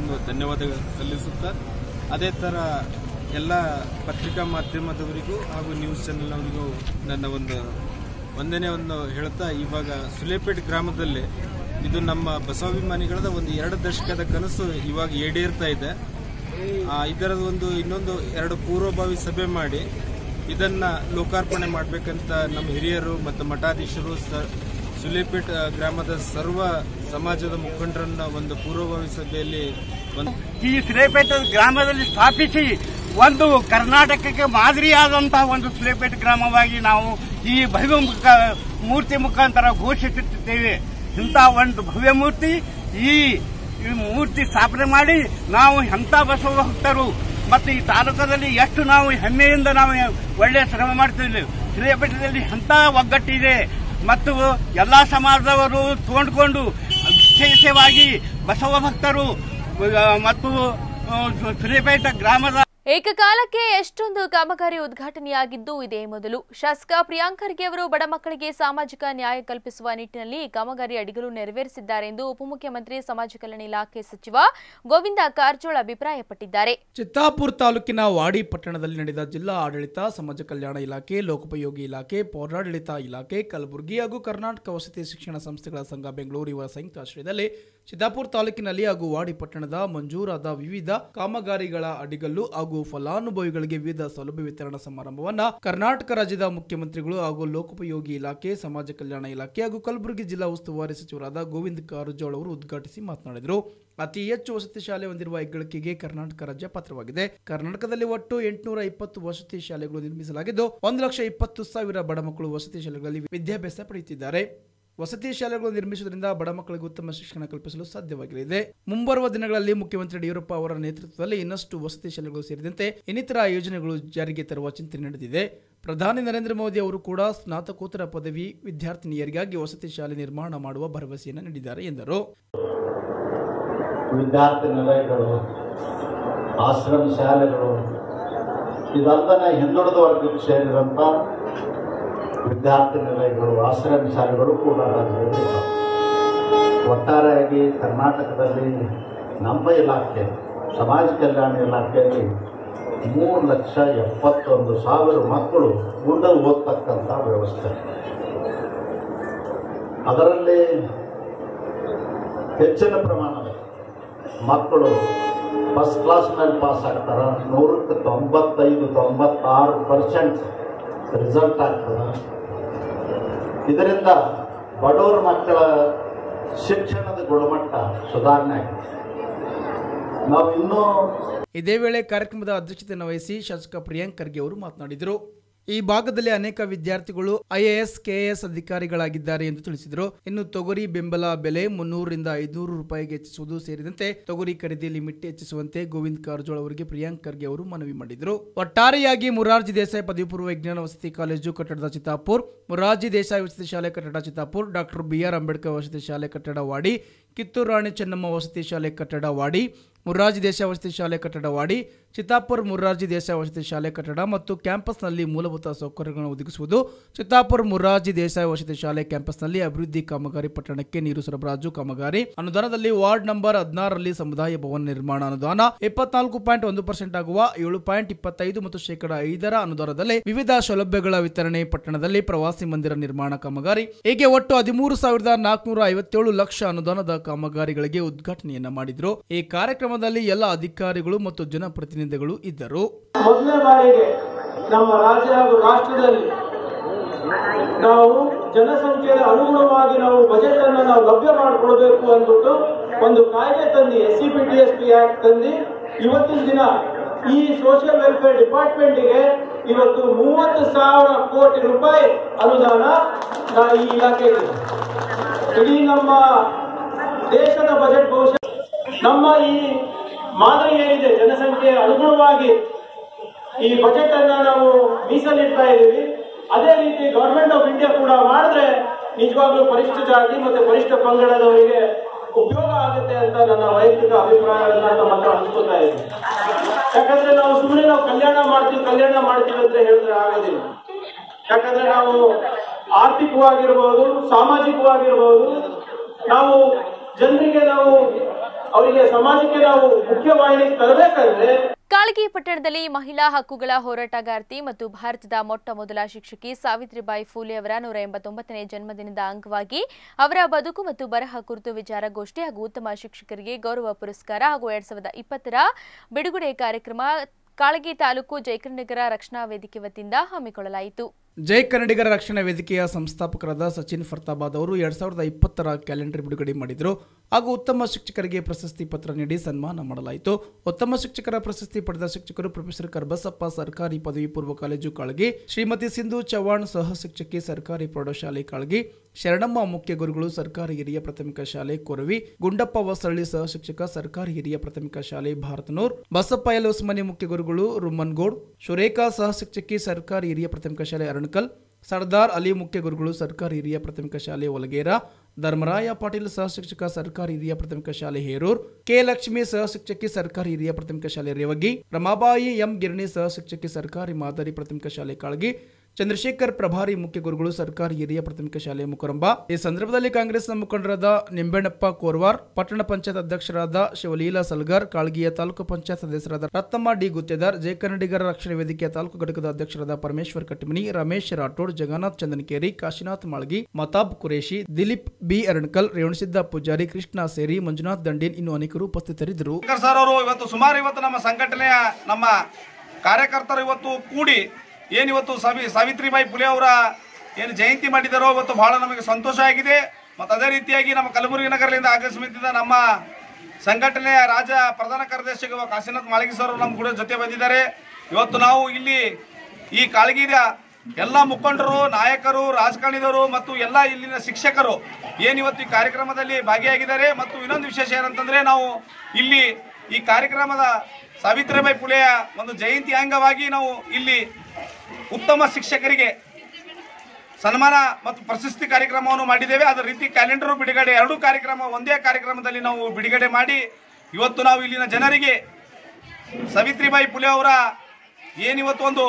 ಒಂದು ಧನ್ಯವಾದ ಸಲ್ಲಿಸುತ್ತಾ, ಅದೇ ಥರ ಎಲ್ಲ ಪತ್ರಿಕಾ ಮಾಧ್ಯಮದವರಿಗೂ ಹಾಗೂ ನ್ಯೂಸ್ ಚಾನೆಲ್ನವರಿಗೂ ನನ್ನ ಒಂದು ವಂದನೆಯನ್ನು ಹೇಳುತ್ತಾ, ಇವಾಗ ಸುಲೇಪೇಟ್ ಗ್ರಾಮದಲ್ಲಿ ಇದು ನಮ್ಮ ಬಸವಾಭಿಮಾನಿಗಳದ ಒಂದು ಎರಡು ದಶಕದ ಕನಸು ಇವಾಗ ಈಡೇರ್ತಾ ಇದೆ. ಇದರದ ಒಂದು ಇನ್ನೊಂದು ಎರಡು ಪೂರ್ವಭಾವಿ ಸಭೆ ಮಾಡಿ ಇದನ್ನ ಲೋಕಾರ್ಪಣೆ ಮಾಡಬೇಕಂತ ನಮ್ಮ ಹಿರಿಯರು ಮತ್ತು ಮಠಾಧೀಶರು ಸುಲೇಪೇಟ್ ಗ್ರಾಮದ ಸರ್ವ ಸಮಾಜದ ಮುಖಂಡರನ್ನ ಒಂದು ಪೂರ್ವಭಾವಿ ಸಭೆಯಲ್ಲಿ ಈ ಸುಲೇಪೇಟ ಗ್ರಾಮದಲ್ಲಿ ಸ್ಥಾಪಿಸಿ ಒಂದು ಕರ್ನಾಟಕಕ್ಕೆ ಮಾದರಿಯಾದಂತಹ ಒಂದು ಸುಲೇಪೇಟ್ ಗ್ರಾಮವಾಗಿ ನಾವು ಈ ಭವ್ಯ ಮುಖ ಮೂರ್ತಿ ಮುಖಾಂತರ ಘೋಷಿಸುತ್ತಿದ್ದೇವೆ. ಇಂತಹ ಒಂದು ಭವ್ಯ ಮೂರ್ತಿ ಈ ಈ ಮೂರ್ತಿ ಸ್ಥಾಪನೆ ಮಾಡಿ ನಾವು ಎಂಥ ಬಸವ ಭಕ್ತರು ಮತ್ತು ಈ ತಾಲೂಕದಲ್ಲಿ ಎಷ್ಟು ನಾವು ಹೆಮ್ಮೆಯಿಂದ ನಾವು ಒಳ್ಳೆಯ ಶ್ರಮ ಮಾಡ್ತಿದ್ದೇವೆ ಶ್ರೀಪಟ್ಟದಲ್ಲಿ ಎಂಥ ಒಗ್ಗಟ್ಟಿದೆ. ಮತ್ತು ಎಲ್ಲ ಸಮಾಜದವರು ತಗೊಂಡ್ಕೊಂಡು ವಿಶೇಷವಾಗಿ ಬಸವ ಭಕ್ತರು ಮತ್ತು ಶ್ರೀಪೇಟ ಗ್ರಾಮದ ಏಕಕಾಲಕ್ಕೆ ಎಷ್ಟೊಂದು ಕಾಮಗಾರಿ ಉದ್ಘಾಟನೆಯಾಗಿದ್ದು ಇದೇ ಮೊದಲು. ಶಾಸಕ ಪ್ರಿಯಾಂಕ್ ಖರ್ಗೆ ಅವರು ಬಡ ಮಕ್ಕಳಿಗೆ ಸಾಮಾಜಿಕ ನ್ಯಾಯ ಕಲ್ಪಿಸುವ ನಿಟ್ಟಿನಲ್ಲಿ ಕಾಮಗಾರಿ ಅಡಿಗಲು ನೆರವೇರಿಸಿದ್ದಾರೆ ಎಂದು ಉಪಮುಖ್ಯಮಂತ್ರಿ ಸಮಾಜ ಕಲ್ಯಾಣ ಇಲಾಖೆ ಸಚಿವ ಗೋವಿಂದ ಕಾರಜೋಳ ಅಭಿಪ್ರಾಯಪಟ್ಟಿದ್ದಾರೆ. ಚಿತ್ತಾಪುರ ತಾಲೂಕಿನ ವಾಡಿ ಪಟ್ಟಣದಲ್ಲಿ ನಡೆದ ಜಿಲ್ಲಾ ಆಡಳಿತ, ಸಮಾಜ ಕಲ್ಯಾಣ ಇಲಾಖೆ, ಲೋಕೋಪಯೋಗಿ ಇಲಾಖೆ, ಪೌರಾಡಳಿತ ಇಲಾಖೆ, ಕಲಬುರಗಿ ಹಾಗೂ ಕರ್ನಾಟಕ ವಸತಿ ಶಿಕ್ಷಣ ಸಂಸ್ಥೆಗಳ ಸಂಘ ಬೆಂಗಳೂರು ಇವರ ಸಂಯುಕ್ತ ಆಶ್ರಯದಲ್ಲಿ ಚಿತ್ತಾಪುರ ತಾಲೂಕಿನಲ್ಲಿ ಹಾಗೂ ವಾಡಿ ಪಟ್ಟಣದ ಮಂಜೂರಾದ ವಿವಿಧ ಕಾಮಗಾರಿಗಳ ಅಡಿಗಲ್ಲು ಹಾಗೂ ಫಲಾನುಭವಿಗಳಿಗೆ ವಿವಿಧ ಸೌಲಭ್ಯ ವಿತರಣಾ ಸಮಾರಂಭವನ್ನ ಕರ್ನಾಟಕ ರಾಜ್ಯದ ಮುಖ್ಯಮಂತ್ರಿಗಳು ಹಾಗೂ ಲೋಕೋಪಯೋಗಿ ಇಲಾಖೆ, ಸಮಾಜ ಕಲ್ಯಾಣ ಇಲಾಖೆ ಹಾಗೂ ಕಲಬುರಗಿ ಜಿಲ್ಲಾ ಉಸ್ತುವಾರಿ ಸಚಿವರಾದ ಗೋವಿಂದ ಕಾರಜೋಳ ಅವರು ಉದ್ಘಾಟಿಸಿ ಮಾತನಾಡಿದರು. ಅತಿ ಹೆಚ್ಚು ವಸತಿ ಶಾಲೆ ಹೊಂದಿರುವ ಹೆಗ್ಗಳಿಕೆಗೆ ಕರ್ನಾಟಕ ರಾಜ್ಯ ಪಾತ್ರವಾಗಿದೆ. ಕರ್ನಾಟಕದಲ್ಲಿ ಒಟ್ಟು ಎಂಟುನೂರ ಇಪ್ಪತ್ತು ವಸತಿ ಶಾಲೆಗಳು ನಿರ್ಮಿಸಲಾಗಿದ್ದು, ಒಂದು ಲಕ್ಷ ಇಪ್ಪತ್ತು ಸಾವಿರ ಬಡ ಮಕ್ಕಳು ವಸತಿ ಶಾಲೆಗಳಲ್ಲಿ ವಿದ್ಯಾಭ್ಯಾಸ ಪಡೆಯುತ್ತಿದ್ದಾರೆ. ವಸತಿ ಶಾಲೆಗಳು ನಿರ್ಮಿಸುವುದರಿಂದ ಬಡ ಮಕ್ಕಳಿಗೆ ಉತ್ತಮ ಶಿಕ್ಷಣ ಕಲ್ಪಿಸಲು ಸಾಧ್ಯವಾಗಲಿದೆ ಮುಂಬರುವ ದಿನಗಳಲ್ಲಿ ಮುಖ್ಯಮಂತ್ರಿ ಯಡಿಯೂರಪ್ಪ ಅವರ ನೇತೃತ್ವದಲ್ಲಿ ಇನ್ನಷ್ಟು ವಸತಿ ಶಾಲೆಗಳು ಸೇರಿದಂತೆ ಇನ್ನಿತರ ಯೋಜನೆಗಳು ಜಾರಿಗೆ ತರುವ ಚಿಂತನೆ ನಡೆದಿದೆ. ಪ್ರಧಾನಿ ನರೇಂದ್ರ ಮೋದಿ ಅವರು ಕೂಡ ಸ್ನಾತಕೋತ್ತರ ಪದವಿ ವಿದ್ಯಾರ್ಥಿನಿಯರಿಗಾಗಿ ವಸತಿ ಶಾಲೆ ನಿರ್ಮಾಣ ಮಾಡುವ ಭರವಸೆಯನ್ನು ನೀಡಿದ್ದಾರೆ ಎಂದರು. ವಿದ್ಯಾರ್ಥಿ ನಿಲಯಗಳು ಆಶ್ರಮ ಶಾಲೆಗಳು ಇದಲ್ಲದೆ ಹಿಂದುಳಿದ ವರ್ಗಕ್ಕೆ ಸೇರಿದಂಥ ವಿದ್ಯಾರ್ಥಿ ನಿಲಯಗಳು ಆಶ್ರಮ ಶಾಲೆಗಳು ಕೂಡ ರಾಜ್ಯದಲ್ಲಿ ಒಟ್ಟಾರೆಯಾಗಿ ಕರ್ನಾಟಕದಲ್ಲಿ ನಮ್ಮ ಇಲಾಖೆ, ಸಮಾಜ ಕಲ್ಯಾಣ ಇಲಾಖೆಯಲ್ಲಿ ಮೂರು ಲಕ್ಷ ಎಪ್ಪತ್ತೊಂದು ಸಾವಿರ ಮಕ್ಕಳು ಮುಂದೆ ಓದ್ತಕ್ಕಂಥ ವ್ಯವಸ್ಥೆ. ಅದರಲ್ಲಿ ಹೆಚ್ಚಿನ ಪ್ರಮಾಣದಲ್ಲಿ ಮಕ್ಕಳು ಫಸ್ಟ್ ಕ್ಲಾಸ್ನಲ್ಲಿ ಪಾಸ್ ಆಗ್ತಾರೆ. ನೂರಕ್ಕೆ ತೊಂಬತ್ತೈದು, ತೊಂಬತ್ತಾರು ಪರ್ಸೆಂಟ್ ರಿಸಲ್ಟ್ ಆಗ್ತದೆ? ಇದರಿಂದ ಬಡವರ ಮಕ್ಕಳ ಶಿಕ್ಷಣದ ಗುಣಮಟ್ಟ ಸುಧಾರಣೆ ಆಗ್ತದೆ. ನಾವು ಇನ್ನೂ ಇದೇ ವೇಳೆ ಕಾರ್ಯಕ್ರಮದ ಅಧ್ಯಕ್ಷತೆಯನ್ನು ವಹಿಸಿ ಶಾಸಕ ಪ್ರಿಯಾಂಕ್ ಖರ್ಗೆ ಅವರು ಮಾತನಾಡಿದರು. ಈ ಭಾಗದಲ್ಲಿ ಅನೇಕ ವಿದ್ಯಾರ್ಥಿಗಳು ಐಎಎಸ್, ಕೆಎಎಸ್ ಅಧಿಕಾರಿಗಳಾಗಿದ್ದಾರೆ ಎಂದು ತಿಳಿಸಿದರು. ಇನ್ನು ತೊಗರಿ ಬೆಂಬಲ ಬೆಲೆ ಮುನ್ನೂರರಿಂದ ಐದುನೂರು ರೂಪಾಯಿಗೆ ಹೆಚ್ಚಿಸುವುದು ಸೇರಿದಂತೆ ತೊಗರಿ ಖರೀದಿ ಲಿಮಿಟ್ ಹೆಚ್ಚಿಸುವಂತೆ ಗೋವಿಂದ್ ಕಾರಜೋಳ ಅವರಿಗೆ ಪ್ರಿಯಾಂಕ್ ಖರ್ಗೆ ಅವರು ಮನವಿ ಮಾಡಿದರು. ಒಟ್ಟಾರೆಯಾಗಿ ಮುರಾರ್ಜಿ ದೇಸಾಯಿ ಪದವಿ ಪೂರ್ವ ವಿಜ್ಞಾನ ವಸತಿ ಕಾಲೇಜು ಕಟ್ಟಡದ ಚಿತ್ತಾಪುರ್, ಮುರಾರ್ಜಿ ದೇಸಾಯಿ ವಸತಿ ಶಾಲೆ ಕಟ್ಟಡ ಚಿತ್ತಾಪುರ್, ಡಾಕ್ಟರ್ ಬಿಆರ್ ಅಂಬೇಡ್ಕರ್ ವಸತಿ ಶಾಲೆ ಕಟ್ಟಡ ವಾಡಿ, ಕಿತ್ತೂರು ರಾಣಿ ಚೆನ್ನಮ್ಮ ವಸತಿ ಶಾಲೆ ಕಟ್ಟಡ ವಾಡಿ, ಮುರಾರ್ಜಿ ದೇಸಾಯಿ ವಸತಿ ಶಾಲೆ ಕಟ್ಟಡ ವಾಡಿ ಚಿತ್ತಾಪುರ್ ಮುರಾರ್ಜಿ ದೇಸಾಯಿ ವಸತಿ ಶಾಲೆ ಕಟ್ಟಡ ಮತ್ತು ಕ್ಯಾಂಪಸ್ನಲ್ಲಿ ಮೂಲಭೂತ ಸೌಕರ್ಯಗಳನ್ನು ಒದಗಿಸುವುದು. ಚಿತ್ತಾಪುರ್ ಮುರಾರ್ಜಿ ದೇಸಾಯಿ ವಸತಿ ಶಾಲೆ ಕ್ಯಾಂಪಸ್ನಲ್ಲಿ ಅಭಿವೃದ್ಧಿ ಕಾಮಗಾರಿ ಪಟ್ಟಣಕ್ಕೆ ನೀರು ಸರಬರಾಜು ಕಾಮಗಾರಿ. ಅನುದಾನದಲ್ಲಿ ವಾರ್ಡ್ ನಂಬರ್ ಹದಿನಾರರಲ್ಲಿ ಸಮುದಾಯ ಭವನ ನಿರ್ಮಾಣ ಅನುದಾನ ಇಪ್ಪತ್ನಾಲ್ಕು ಪಾಯಿಂಟ್ ಒಂದು ಪರ್ಸೆಂಟ್ ಆಗುವ ಏಳು ಪಾಯಿಂಟ್ ಇಪ್ಪತ್ತೈದು ಮತ್ತು ಶೇಕಡ ಐದರ ಅನುದಾನದಲ್ಲಿ ವಿವಿಧ ಸೌಲಭ್ಯಗಳ ವಿತರಣೆ ಪಟ್ಟಣದಲ್ಲಿ ಪ್ರವಾಸಿ ಮಂದಿರ ನಿರ್ಮಾಣ ಕಾಮಗಾರಿ. ಹೀಗೆ ಒಟ್ಟು ಹದಿಮೂರು ಸಾವಿರದ ನಾಲ್ಕುನೂರ ಐವತ್ತೇಳು ಲಕ್ಷ ಅನುದಾನದ ಕಾಮಗಾರಿಗಳಿಗೆ ಉದ್ಘಾಟನೆಯನ್ನ ಮಾಡಿದ್ರು. ಈ ಕಾರ್ಯಕ್ರಮದಲ್ಲಿ ಎಲ್ಲ ಅಧಿಕಾರಿಗಳು ಮತ್ತು ಜನಪ್ರತಿನಿಧಿಗಳು ಇದ್ದರು. ಮೊದಲನೇ ಬಾರಿಗೆ ನಮ್ಮ ರಾಜ್ಯ ಹಾಗೂ ರಾಷ್ಟ್ರದಲ್ಲಿ ನಾವು ಜನಸಂಖ್ಯೆಯ ಅನುಗುಣವಾಗಿ ನಾವು ಬಜೆಟ್ ಅನ್ನು ನಾವು ಲಭ್ಯ ಮಾಡಿಕೊಳ್ಬೇಕು ಅಂದ್ಬಿಟ್ಟು ಒಂದು ಕಾಯ್ದೆ ತಂದು S C P T S P act ತಂದು, ಇವತ್ತಿನ ದಿನ ಈ ಸೋಷಿಯಲ್ ವೆಲ್ಫೇರ್ ಡಿಪಾರ್ಟ್ಮೆಂಟ್ಗೆ ಇವತ್ತು ಮೂವತ್ತು ಸಾವಿರ ಕೋಟಿ ರೂಪಾಯಿ ಅನುದಾನ ಈ ಇಲಾಖೆ ಇಡೀ ನಮ್ಮ ದೇಶದ ಬಜೆಟ್ ಬಹುಶಃ ನಮ್ಮ ಈ ಮಾದರಿ ಏನಿದೆ, ಜನಸಂಖ್ಯೆಯ ಅನುಗುಣವಾಗಿ ಈ ಬಜೆಟ್ ಅನ್ನ ನಾವು ಮೀಸಲಿಡ್ತಾ ಇದ್ದೀವಿ ಅದೇ ರೀತಿ ಗವರ್ಮೆಂಟ್ ಆಫ್ ಇಂಡಿಯಾ ಕೂಡ ಮಾಡಿದ್ರೆ ನಿಜವಾಗ್ಲೂ ಪರಿಷ್ಠ ಜಾತಿ ಮತ್ತೆ ಪರಿಷ್ಠ ಪಂಗಡದವರಿಗೆ ಉಪಯೋಗ ಆಗುತ್ತೆ ಅಂತ ನನ್ನ ವೈಯಕ್ತಿಕ ಅಭಿಪ್ರಾಯಗಳನ್ನ ನಮ್ಮ ಹತ್ರ ಹಂಚ್ಕೋತಾ ಇದ್ದೀವಿ ಯಾಕಂದ್ರೆ ನಾವು ಸುಮ್ಮನೆ ನಾವು ಕಲ್ಯಾಣ ಮಾಡ್ತೀವಿ ಕಲ್ಯಾಣ ಮಾಡ್ತೀವಿ ಅಂತ ಹೇಳಿದ್ರೆ ಆಗೋದಿಲ್ಲ. ಯಾಕಂದ್ರೆ ನಾವು ಆರ್ಥಿಕವಾಗಿರ್ಬೋದು, ಸಾಮಾಜಿಕವಾಗಿರ್ಬೋದು, ನಾವು ಜನರಿಗೆ ನಾವು ಅವರಿಗೆ ಸಮಾಜಕ್ಕೆ ನಾವು ಮುಖ್ಯವಾಹಿನಿಗೆ ತರಬೇಕಂದ್ರೆ ಕಾಳಗಿ ಪಟ್ಟಣದಲ್ಲಿ ಮಹಿಳಾ ಹಕ್ಕುಗಳ ಹೋರಾಟಗಾರ್ತಿ ಮತ್ತು ಭಾರತದ ಮೊಟ್ಟ ಮೊದಲ ಶಿಕ್ಷಕಿ ಸಾವಿತ್ರಿಬಾಯಿ ಫೂಲೆ ಅವರ ನೂರ ಎಂಬತ್ತೊಂಬತ್ತನೇ ಜನ್ಮದಿನದ ಅಂಗವಾಗಿ ಅವರ ಬದುಕು ಮತ್ತು ಬರಹ ಕುರಿತು ವಿಚಾರಗೋಷ್ಠಿ ಹಾಗೂ ಉತ್ತಮ ಶಿಕ್ಷಕರಿಗೆ ಗೌರವ ಪುರಸ್ಕಾರ ಹಾಗೂ ಎರಡ್ ಸಾವಿರದ ಇಪ್ಪತ್ತರ ಬಿಡುಗಡೆ ಕಾರ್ಯಕ್ರಮ ಕಾಳಗಿ ತಾಲೂಕು ಜೈಕರ್ನಗರ ರಕ್ಷಣಾ ವೇದಿಕೆ ವತಿಯಿಂದ ಹಮ್ಮಿಕೊಳ್ಳಲಾಯಿತು. ಜೈ ಕನ್ನಡಿಗರ ರಕ್ಷಣಾ ವೇದಿಕೆಯ ಸಂಸ್ಥಾಪಕರಾದ ಸಚಿನ್ ಫರ್ತಾಬಾದ್ ಅವರು ಎರಡ್ ಸಾವಿರದ ಇಪ್ಪತ್ತರ ಕ್ಯಾಲೆಂಡರ್ ಬಿಡುಗಡೆ ಮಾಡಿದರು. ಹಾಗೂ ಉತ್ತಮ ಶಿಕ್ಷಕರಿಗೆ ಪ್ರಶಸ್ತಿ ಪತ್ರ ನೀಡಿ ಸನ್ಮಾನ ಮಾಡಲಾಯಿತು. ಉತ್ತಮ ಶಿಕ್ಷಕರ ಪ್ರಶಸ್ತಿ ಪಡೆದ ಶಿಕ್ಷಕರು ಪ್ರೊಫೆಸರ್ ಕರ್ಬಸಪ್ಪ ಸರ್ಕಾರಿ ಪದವಿ ಪೂರ್ವ ಕಾಲೇಜು ಕಾಳಗಿ, ಶ್ರೀಮತಿ ಸಿಂಧು ಚವ್ಹಾಣ್ ಸಹ ಶಿಕ್ಷಕಿ ಸರ್ಕಾರಿ ಪ್ರೌಢಶಾಲೆ ಕಾಳಗಿ, ಶರಣಮ್ಮ ಮುಖ್ಯ ಗುರುಗಳು ಸರ್ಕಾರಿ ಹಿರಿಯ ಪ್ರಾಥಮಿಕ ಶಾಲೆ ಕೊರವಿ, ಗುಂಡಪ್ಪ ವಸಳ್ಳಿ ಸಹ ಶಿಕ್ಷಕ ಸರ್ಕಾರಿ ಹಿರಿಯ ಪ್ರಾಥಮಿಕ ಶಾಲೆ ಭಾರತನೂರ್, ಬಸಪ್ಪ ಎಲ್ ಹೊಸಮನಿ ಮುಖ್ಯ ಗುರುಗಳು ರುಮನ್ಗೌಡ್ ಸುರೇಖಾ ಸಹ ಶಿಕ್ಷಕಿ ಸರ್ಕಾರಿ ಹಿರಿಯ ಪ್ರಾಥಮಿಕ ಶಾಲೆ ಅರಣಕಲ್ ಸರ್ದಾರ್ ಅಲಿ ಮುಖ್ಯ ಗುರುಗಳು ಸರ್ಕಾರಿ ಹಿರಿಯ ಪ್ರಾಥಮಿಕ ಶಾಲೆ ಒಲಗೇರ ಧರ್ಮರಾಯ ಪಾಟೀಲ್ ಸಹ ಶಿಕ್ಷಕ ಸರ್ಕಾರಿ ಹಿರಿಯ ಪ್ರಾಥಮಿಕ ಶಾಲೆ ಹೇರೂರ್, ಕೆ ಲಕ್ಷ್ಮಿ ಸಹ ಶಿಕ್ಷಕಿ ಸರ್ಕಾರಿ ಹಿರಿಯ ಪ್ರಾಥಮಿಕ ಶಾಲೆ ರೇವಗಿ, ರಮಾಬಾಯಿ ಎಂ ಗಿರಣಿ ಸಹ ಶಿಕ್ಷಕಿ ಸರ್ಕಾರಿ ಮಾದರಿ ಪ್ರಾಥಮಿಕ ಶಾಲೆ ಕಾಳಗಿ ಚಂದ್ರಶೇಖರ್ ಪ್ರಭಾರಿ ಮುಖ್ಯ ಗುರುಗಳು ಸರ್ಕಾರಿ ಹಿರಿಯ ಪ್ರಾಥಮಿಕ ಶಾಲೆ ಮುಖರಂಭ ಈ ಸಂದರ್ಭದಲ್ಲಿ ಕಾಂಗ್ರೆಸ್ನ ಮುಖಂಡರಾದ ನಿಂಬೆಣ್ಣಪ್ಪ ಕೋರ್ವಾರ್, ಪಟ್ಟಣ ಪಂಚಾಯತ್ ಅಧ್ಯಕ್ಷರಾದ ಶಿವಲೀಲಾ ಸಲ್ಗಾರ್, ಕಾಳಗಿಯ ತಾಲೂಕು ಪಂಚಾಯತ್ ಸದಸ್ಯರಾದ ರತ್ತಮ್ಮ ಡಿ ಗುತ್ತೇದಾರ್ ಜಯ ಕನ್ನಡಿಗರ ರಕ್ಷಣಾ ವೇದಿಕೆಯ ತಾಲೂಕು ಘಟಕದ ಅಧ್ಯಕ್ಷರಾದ ಪರಮೇಶ್ವರ್ ಕಟ್ಟಮನಿ, ರಮೇಶ್ ರಾಠೋಡ್, ಜಗನ್ನಾಥ್ ಚಂದನಕೇರಿ, ಕಾಶಿನಾಥ್ ಮಾಳ್ಗಿ, ಮತಾಬ್ ಕುರೇಶಿ ದಿಲೀಪ್ ಬಿ ಅರಣಕಲ್, ರೇವಣಸಿದ್ದ ಪೂಜಾರಿ ಕೃಷ್ಣ ಸೇರಿ, ಮಂಜುನಾಥ್ ದಂಡೇನ್ ಇನ್ನು ಅನೇಕರು ಉಪಸ್ಥಿತರಿದ್ದರು. ಸುಮಾರು ಇವತ್ತು ನಮ್ಮ ಸಂಘಟನೆಯ ನಮ್ಮ ಕಾರ್ಯಕರ್ತರು ಇವತ್ತು ಕೂಡಿ ಏನಿವತ್ತು ಸವಿ, ಸಾವಿತ್ರಿಬಾಯಿ ಫುಲೆ ಅವರ ಏನು ಜಯಂತಿ ಮಾಡಿದಾರೋ ಇವತ್ತು ಬಹಳ ನಮಗೆ ಸಂತೋಷ ಆಗಿದೆ. ಮತ್ತು ಅದೇ ರೀತಿಯಾಗಿ ನಮ್ಮ ಕಲಬುರಗಿ ನಗರದಿಂದ ಆಗಮಿಸಿದ ನಮ್ಮ ಸಂಘಟನೆಯ ರಾಜ್ಯ ಪ್ರಧಾನ ಕಾರ್ಯದರ್ಶಿ ಕಾಶಿನಾಥ್ ಮಾಳಿಗೆ ನಮ್ಮ ಕೂಡ ಜೊತೆ ಬಂದಿದ್ದಾರೆ. ಇವತ್ತು ನಾವು ಇಲ್ಲಿ ಈ ಕಾಳಗಿದ ಎಲ್ಲ ಮುಖಂಡರು, ನಾಯಕರು, ರಾಜಕಾರಣಿದವರು ಮತ್ತು ಎಲ್ಲ ಇಲ್ಲಿನ ಶಿಕ್ಷಕರು ಏನಿವತ್ತು ಈ ಕಾರ್ಯಕ್ರಮದಲ್ಲಿ ಭಾಗಿಯಾಗಿದ್ದಾರೆ. ಮತ್ತು ಇನ್ನೊಂದು ವಿಶೇಷ ಏನಂತಂದ್ರೆ ನಾವು ಇಲ್ಲಿ ಈ ಕಾರ್ಯಕ್ರಮದ ಸಾವಿತ್ರಿಬಾಯಿ ಫುಲೆಯ ಒಂದು ಜಯಂತಿ ಅಂಗವಾಗಿ ನಾವು ಇಲ್ಲಿ ಉತ್ತಮ ಶಿಕ್ಷಕರಿಗೆ ಸನ್ಮಾನ ಮತ್ತು ಪ್ರಶಸ್ತಿ ಕಾರ್ಯಕ್ರಮವನ್ನು ಮಾಡಿದ್ದೇವೆ. ಅದರ ರೀತಿ ಕ್ಯಾಲೆಂಡರ್ ಬಿಡುಗಡೆ, ಎರಡೂ ಕಾರ್ಯಕ್ರಮ, ಒಂದೇ ಕಾರ್ಯಕ್ರಮದಲ್ಲಿ ನಾವು ಬಿಡುಗಡೆ ಮಾಡಿ ಇವತ್ತು ನಾವು ಇಲ್ಲಿನ ಜನರಿಗೆ ಸಾವಿತ್ರಿಬಾಯಿ ಪುಲೆ ಅವರ ಏನಿವತ್ತು ಒಂದು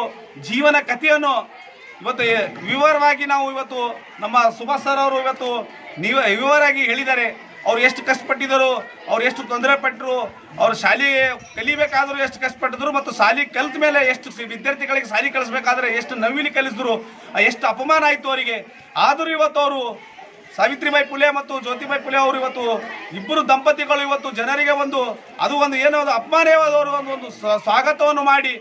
ಜೀವನ ಕಥೆಯನ್ನು ಇವತ್ತು ವಿವರವಾಗಿ ನಾವು ಇವತ್ತು ನಮ್ಮ ಸುಭಾಷ್ ಸರ್ ಅವರು ಇವತ್ತು ನೀವು ವಿವರವಾಗಿ ಹೇಳಿದ್ದಾರೆ. ಅವ್ರು ಎಷ್ಟು ಕಷ್ಟಪಟ್ಟಿದ್ದರು, ಅವ್ರು ಎಷ್ಟು ತೊಂದರೆ ಪಟ್ಟರು ಅವ್ರು ಶಾಲೆ ಕಲಿಬೇಕಾದರೂ ಎಷ್ಟು ಕಷ್ಟಪಟ್ಟಿದ್ರು ಮತ್ತು ಶಾಲೆ ಕಲ್ತ ಮೇಲೆ ಎಷ್ಟು ವಿದ್ಯಾರ್ಥಿಗಳಿಗೆ ಶಾಲೆ ಕಲಿಸ್ಬೇಕಾದ್ರೆ ಎಷ್ಟು ನವಿಲಿ ಕಲಿಸಿದ್ರು ಎಷ್ಟು ಅಪಮಾನ ಆಯಿತು ಅವರಿಗೆ. ಆದರೂ ಇವತ್ತು ಅವರು ಸಾವಿತ್ರಿಬಾಯಿ ಪುಲೆ ಮತ್ತು ಜ್ಯೋತಿಬಾಯಿ ಪುಲೆ ಅವರು ಇವತ್ತು ಇಬ್ಬರು ದಂಪತಿಗಳು ಇವತ್ತು ಜನರಿಗೆ ಒಂದು, ಅದು ಒಂದು ಏನೋ ಅಪಮಾನವಾದವರು ಒಂದು ಒಂದು ಸ್ವಾಗತವನ್ನು ಮಾಡಿ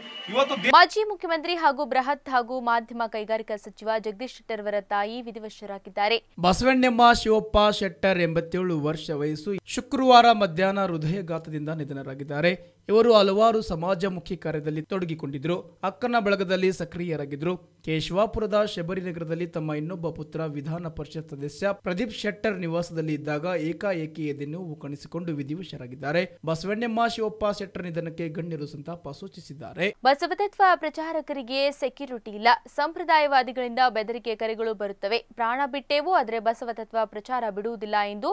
ಮಾಜಿ ಮುಖ್ಯಮಂತ್ರಿ ಹಾಗೂ ಬೃಹತ್ ಹಾಗೂ ಮಾಧ್ಯಮ ಕೈಗಾರಿಕಾ ಸಚಿವ ಜಗದೀಶ್ ಶೆಟ್ಟರ್ ಅವರ ತಾಯಿ ವಿಧಿವಶರಾಗಿದ್ದಾರೆ. ಬಸವಣ್ಣಮ್ಮ ಶಿವಪ್ಪ ಶೆಟ್ಟರ್ ಎಂಬತ್ತೇಳು ವರ್ಷ ವಯಸ್ಸು ಶುಕ್ರವಾರ ಮಧ್ಯಾಹ್ನ ಹೃದಯಘಾತದಿಂದ ನಿಧನರಾಗಿದ್ದಾರೆ. ಇವರು ಹಲವಾರು ಸಮಾಜಮುಖಿ ಕಾರ್ಯದಲ್ಲಿ ತೊಡಗಿಕೊಂಡಿದ್ದರು ಅಕ್ಕನ ಬಳಗದಲ್ಲಿ ಸಕ್ರಿಯರಾಗಿದ್ದರು ಕೇಶವಾಪುರದ ಶಬರಿನಗರದಲ್ಲಿ ತಮ್ಮ ಇನ್ನೊಬ್ಬ ಪುತ್ರ ವಿಧಾನ ಪರಿಷತ್ ಸದಸ್ಯ ಪ್ರದೀಪ್ ಶೆಟ್ಟರ್ ನಿವಾಸದಲ್ಲಿ ಇದ್ದಾಗ ಏಕಾಏಕಿ ಎದೆನೋವು ಕಾಣಿಸಿಕೊಂಡು ವಿಧಿವಶರಾಗಿದ್ದಾರೆ. ಬಸವಣ್ಣಮ್ಮ ಶಿವಪ್ಪ ಶೆಟ್ಟರ್ ನಿಧನಕ್ಕೆ ಗಣ್ಯರು ಸಂತಾಪ ಸೂಚಿಸಿದ್ದಾರೆ. ಬಸವತತ್ವ ಪ್ರಚಾರಕರಿಗೆ ಸೆಕ್ಯೂರಿಟಿ ಇಲ್ಲ. ಸಂಪ್ರದಾಯವಾದಿಗಳಿಂದ ಬೆದರಿಕೆ ಕರೆಗಳು ಬರುತ್ತವೆ. ಪ್ರಾಣ ಬಿಟ್ಟೇವು ಆದರೆ ಬಸವತತ್ವ ಪ್ರಚಾರ ಬಿಡುವುದಿಲ್ಲ ಎಂದು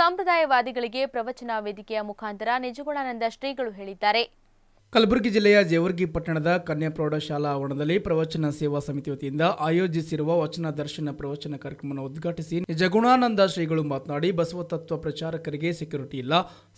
ಸಂಪ್ರದಾಯವಾದಿಗಳಿಗೆ ಪ್ರವಚನ ವೇದಿಕೆಯ ಮುಖಾಂತರ ನಿಜಗುಣಾನಂದ ಶ್ರೀಗಳು ಹೇಳಿದ್ದಾರೆ. ಕಲಬುರಗಿ ಜಿಲ್ಲೆಯ ಜೇವರ್ಗಿ ಪಟ್ಟಣದ ಕನ್ಯಾ ಪ್ರೌಢಶಾಲಾ ಆವರಣದಲ್ಲಿ ಪ್ರವಚನ ಸೇವಾ ಸಮಿತಿ ವತಿಯಿಂದ ಆಯೋಜಿಸಿರುವ ವಚನ ದರ್ಶನ ಪ್ರವಚನ ಕಾರ್ಯಕ್ರಮವನ್ನು ಉದ್ಘಾಟಿಸಿ ಜಗುಣಾನಂದ ಶ್ರೀಗಳು ಮಾತನಾಡಿ ಬಸವ ತತ್ವ ಪ್ರಚಾರಕರಿಗೆ ಸೆಕ್ಯೂರಿಟಿ ಇಲ್ಲ.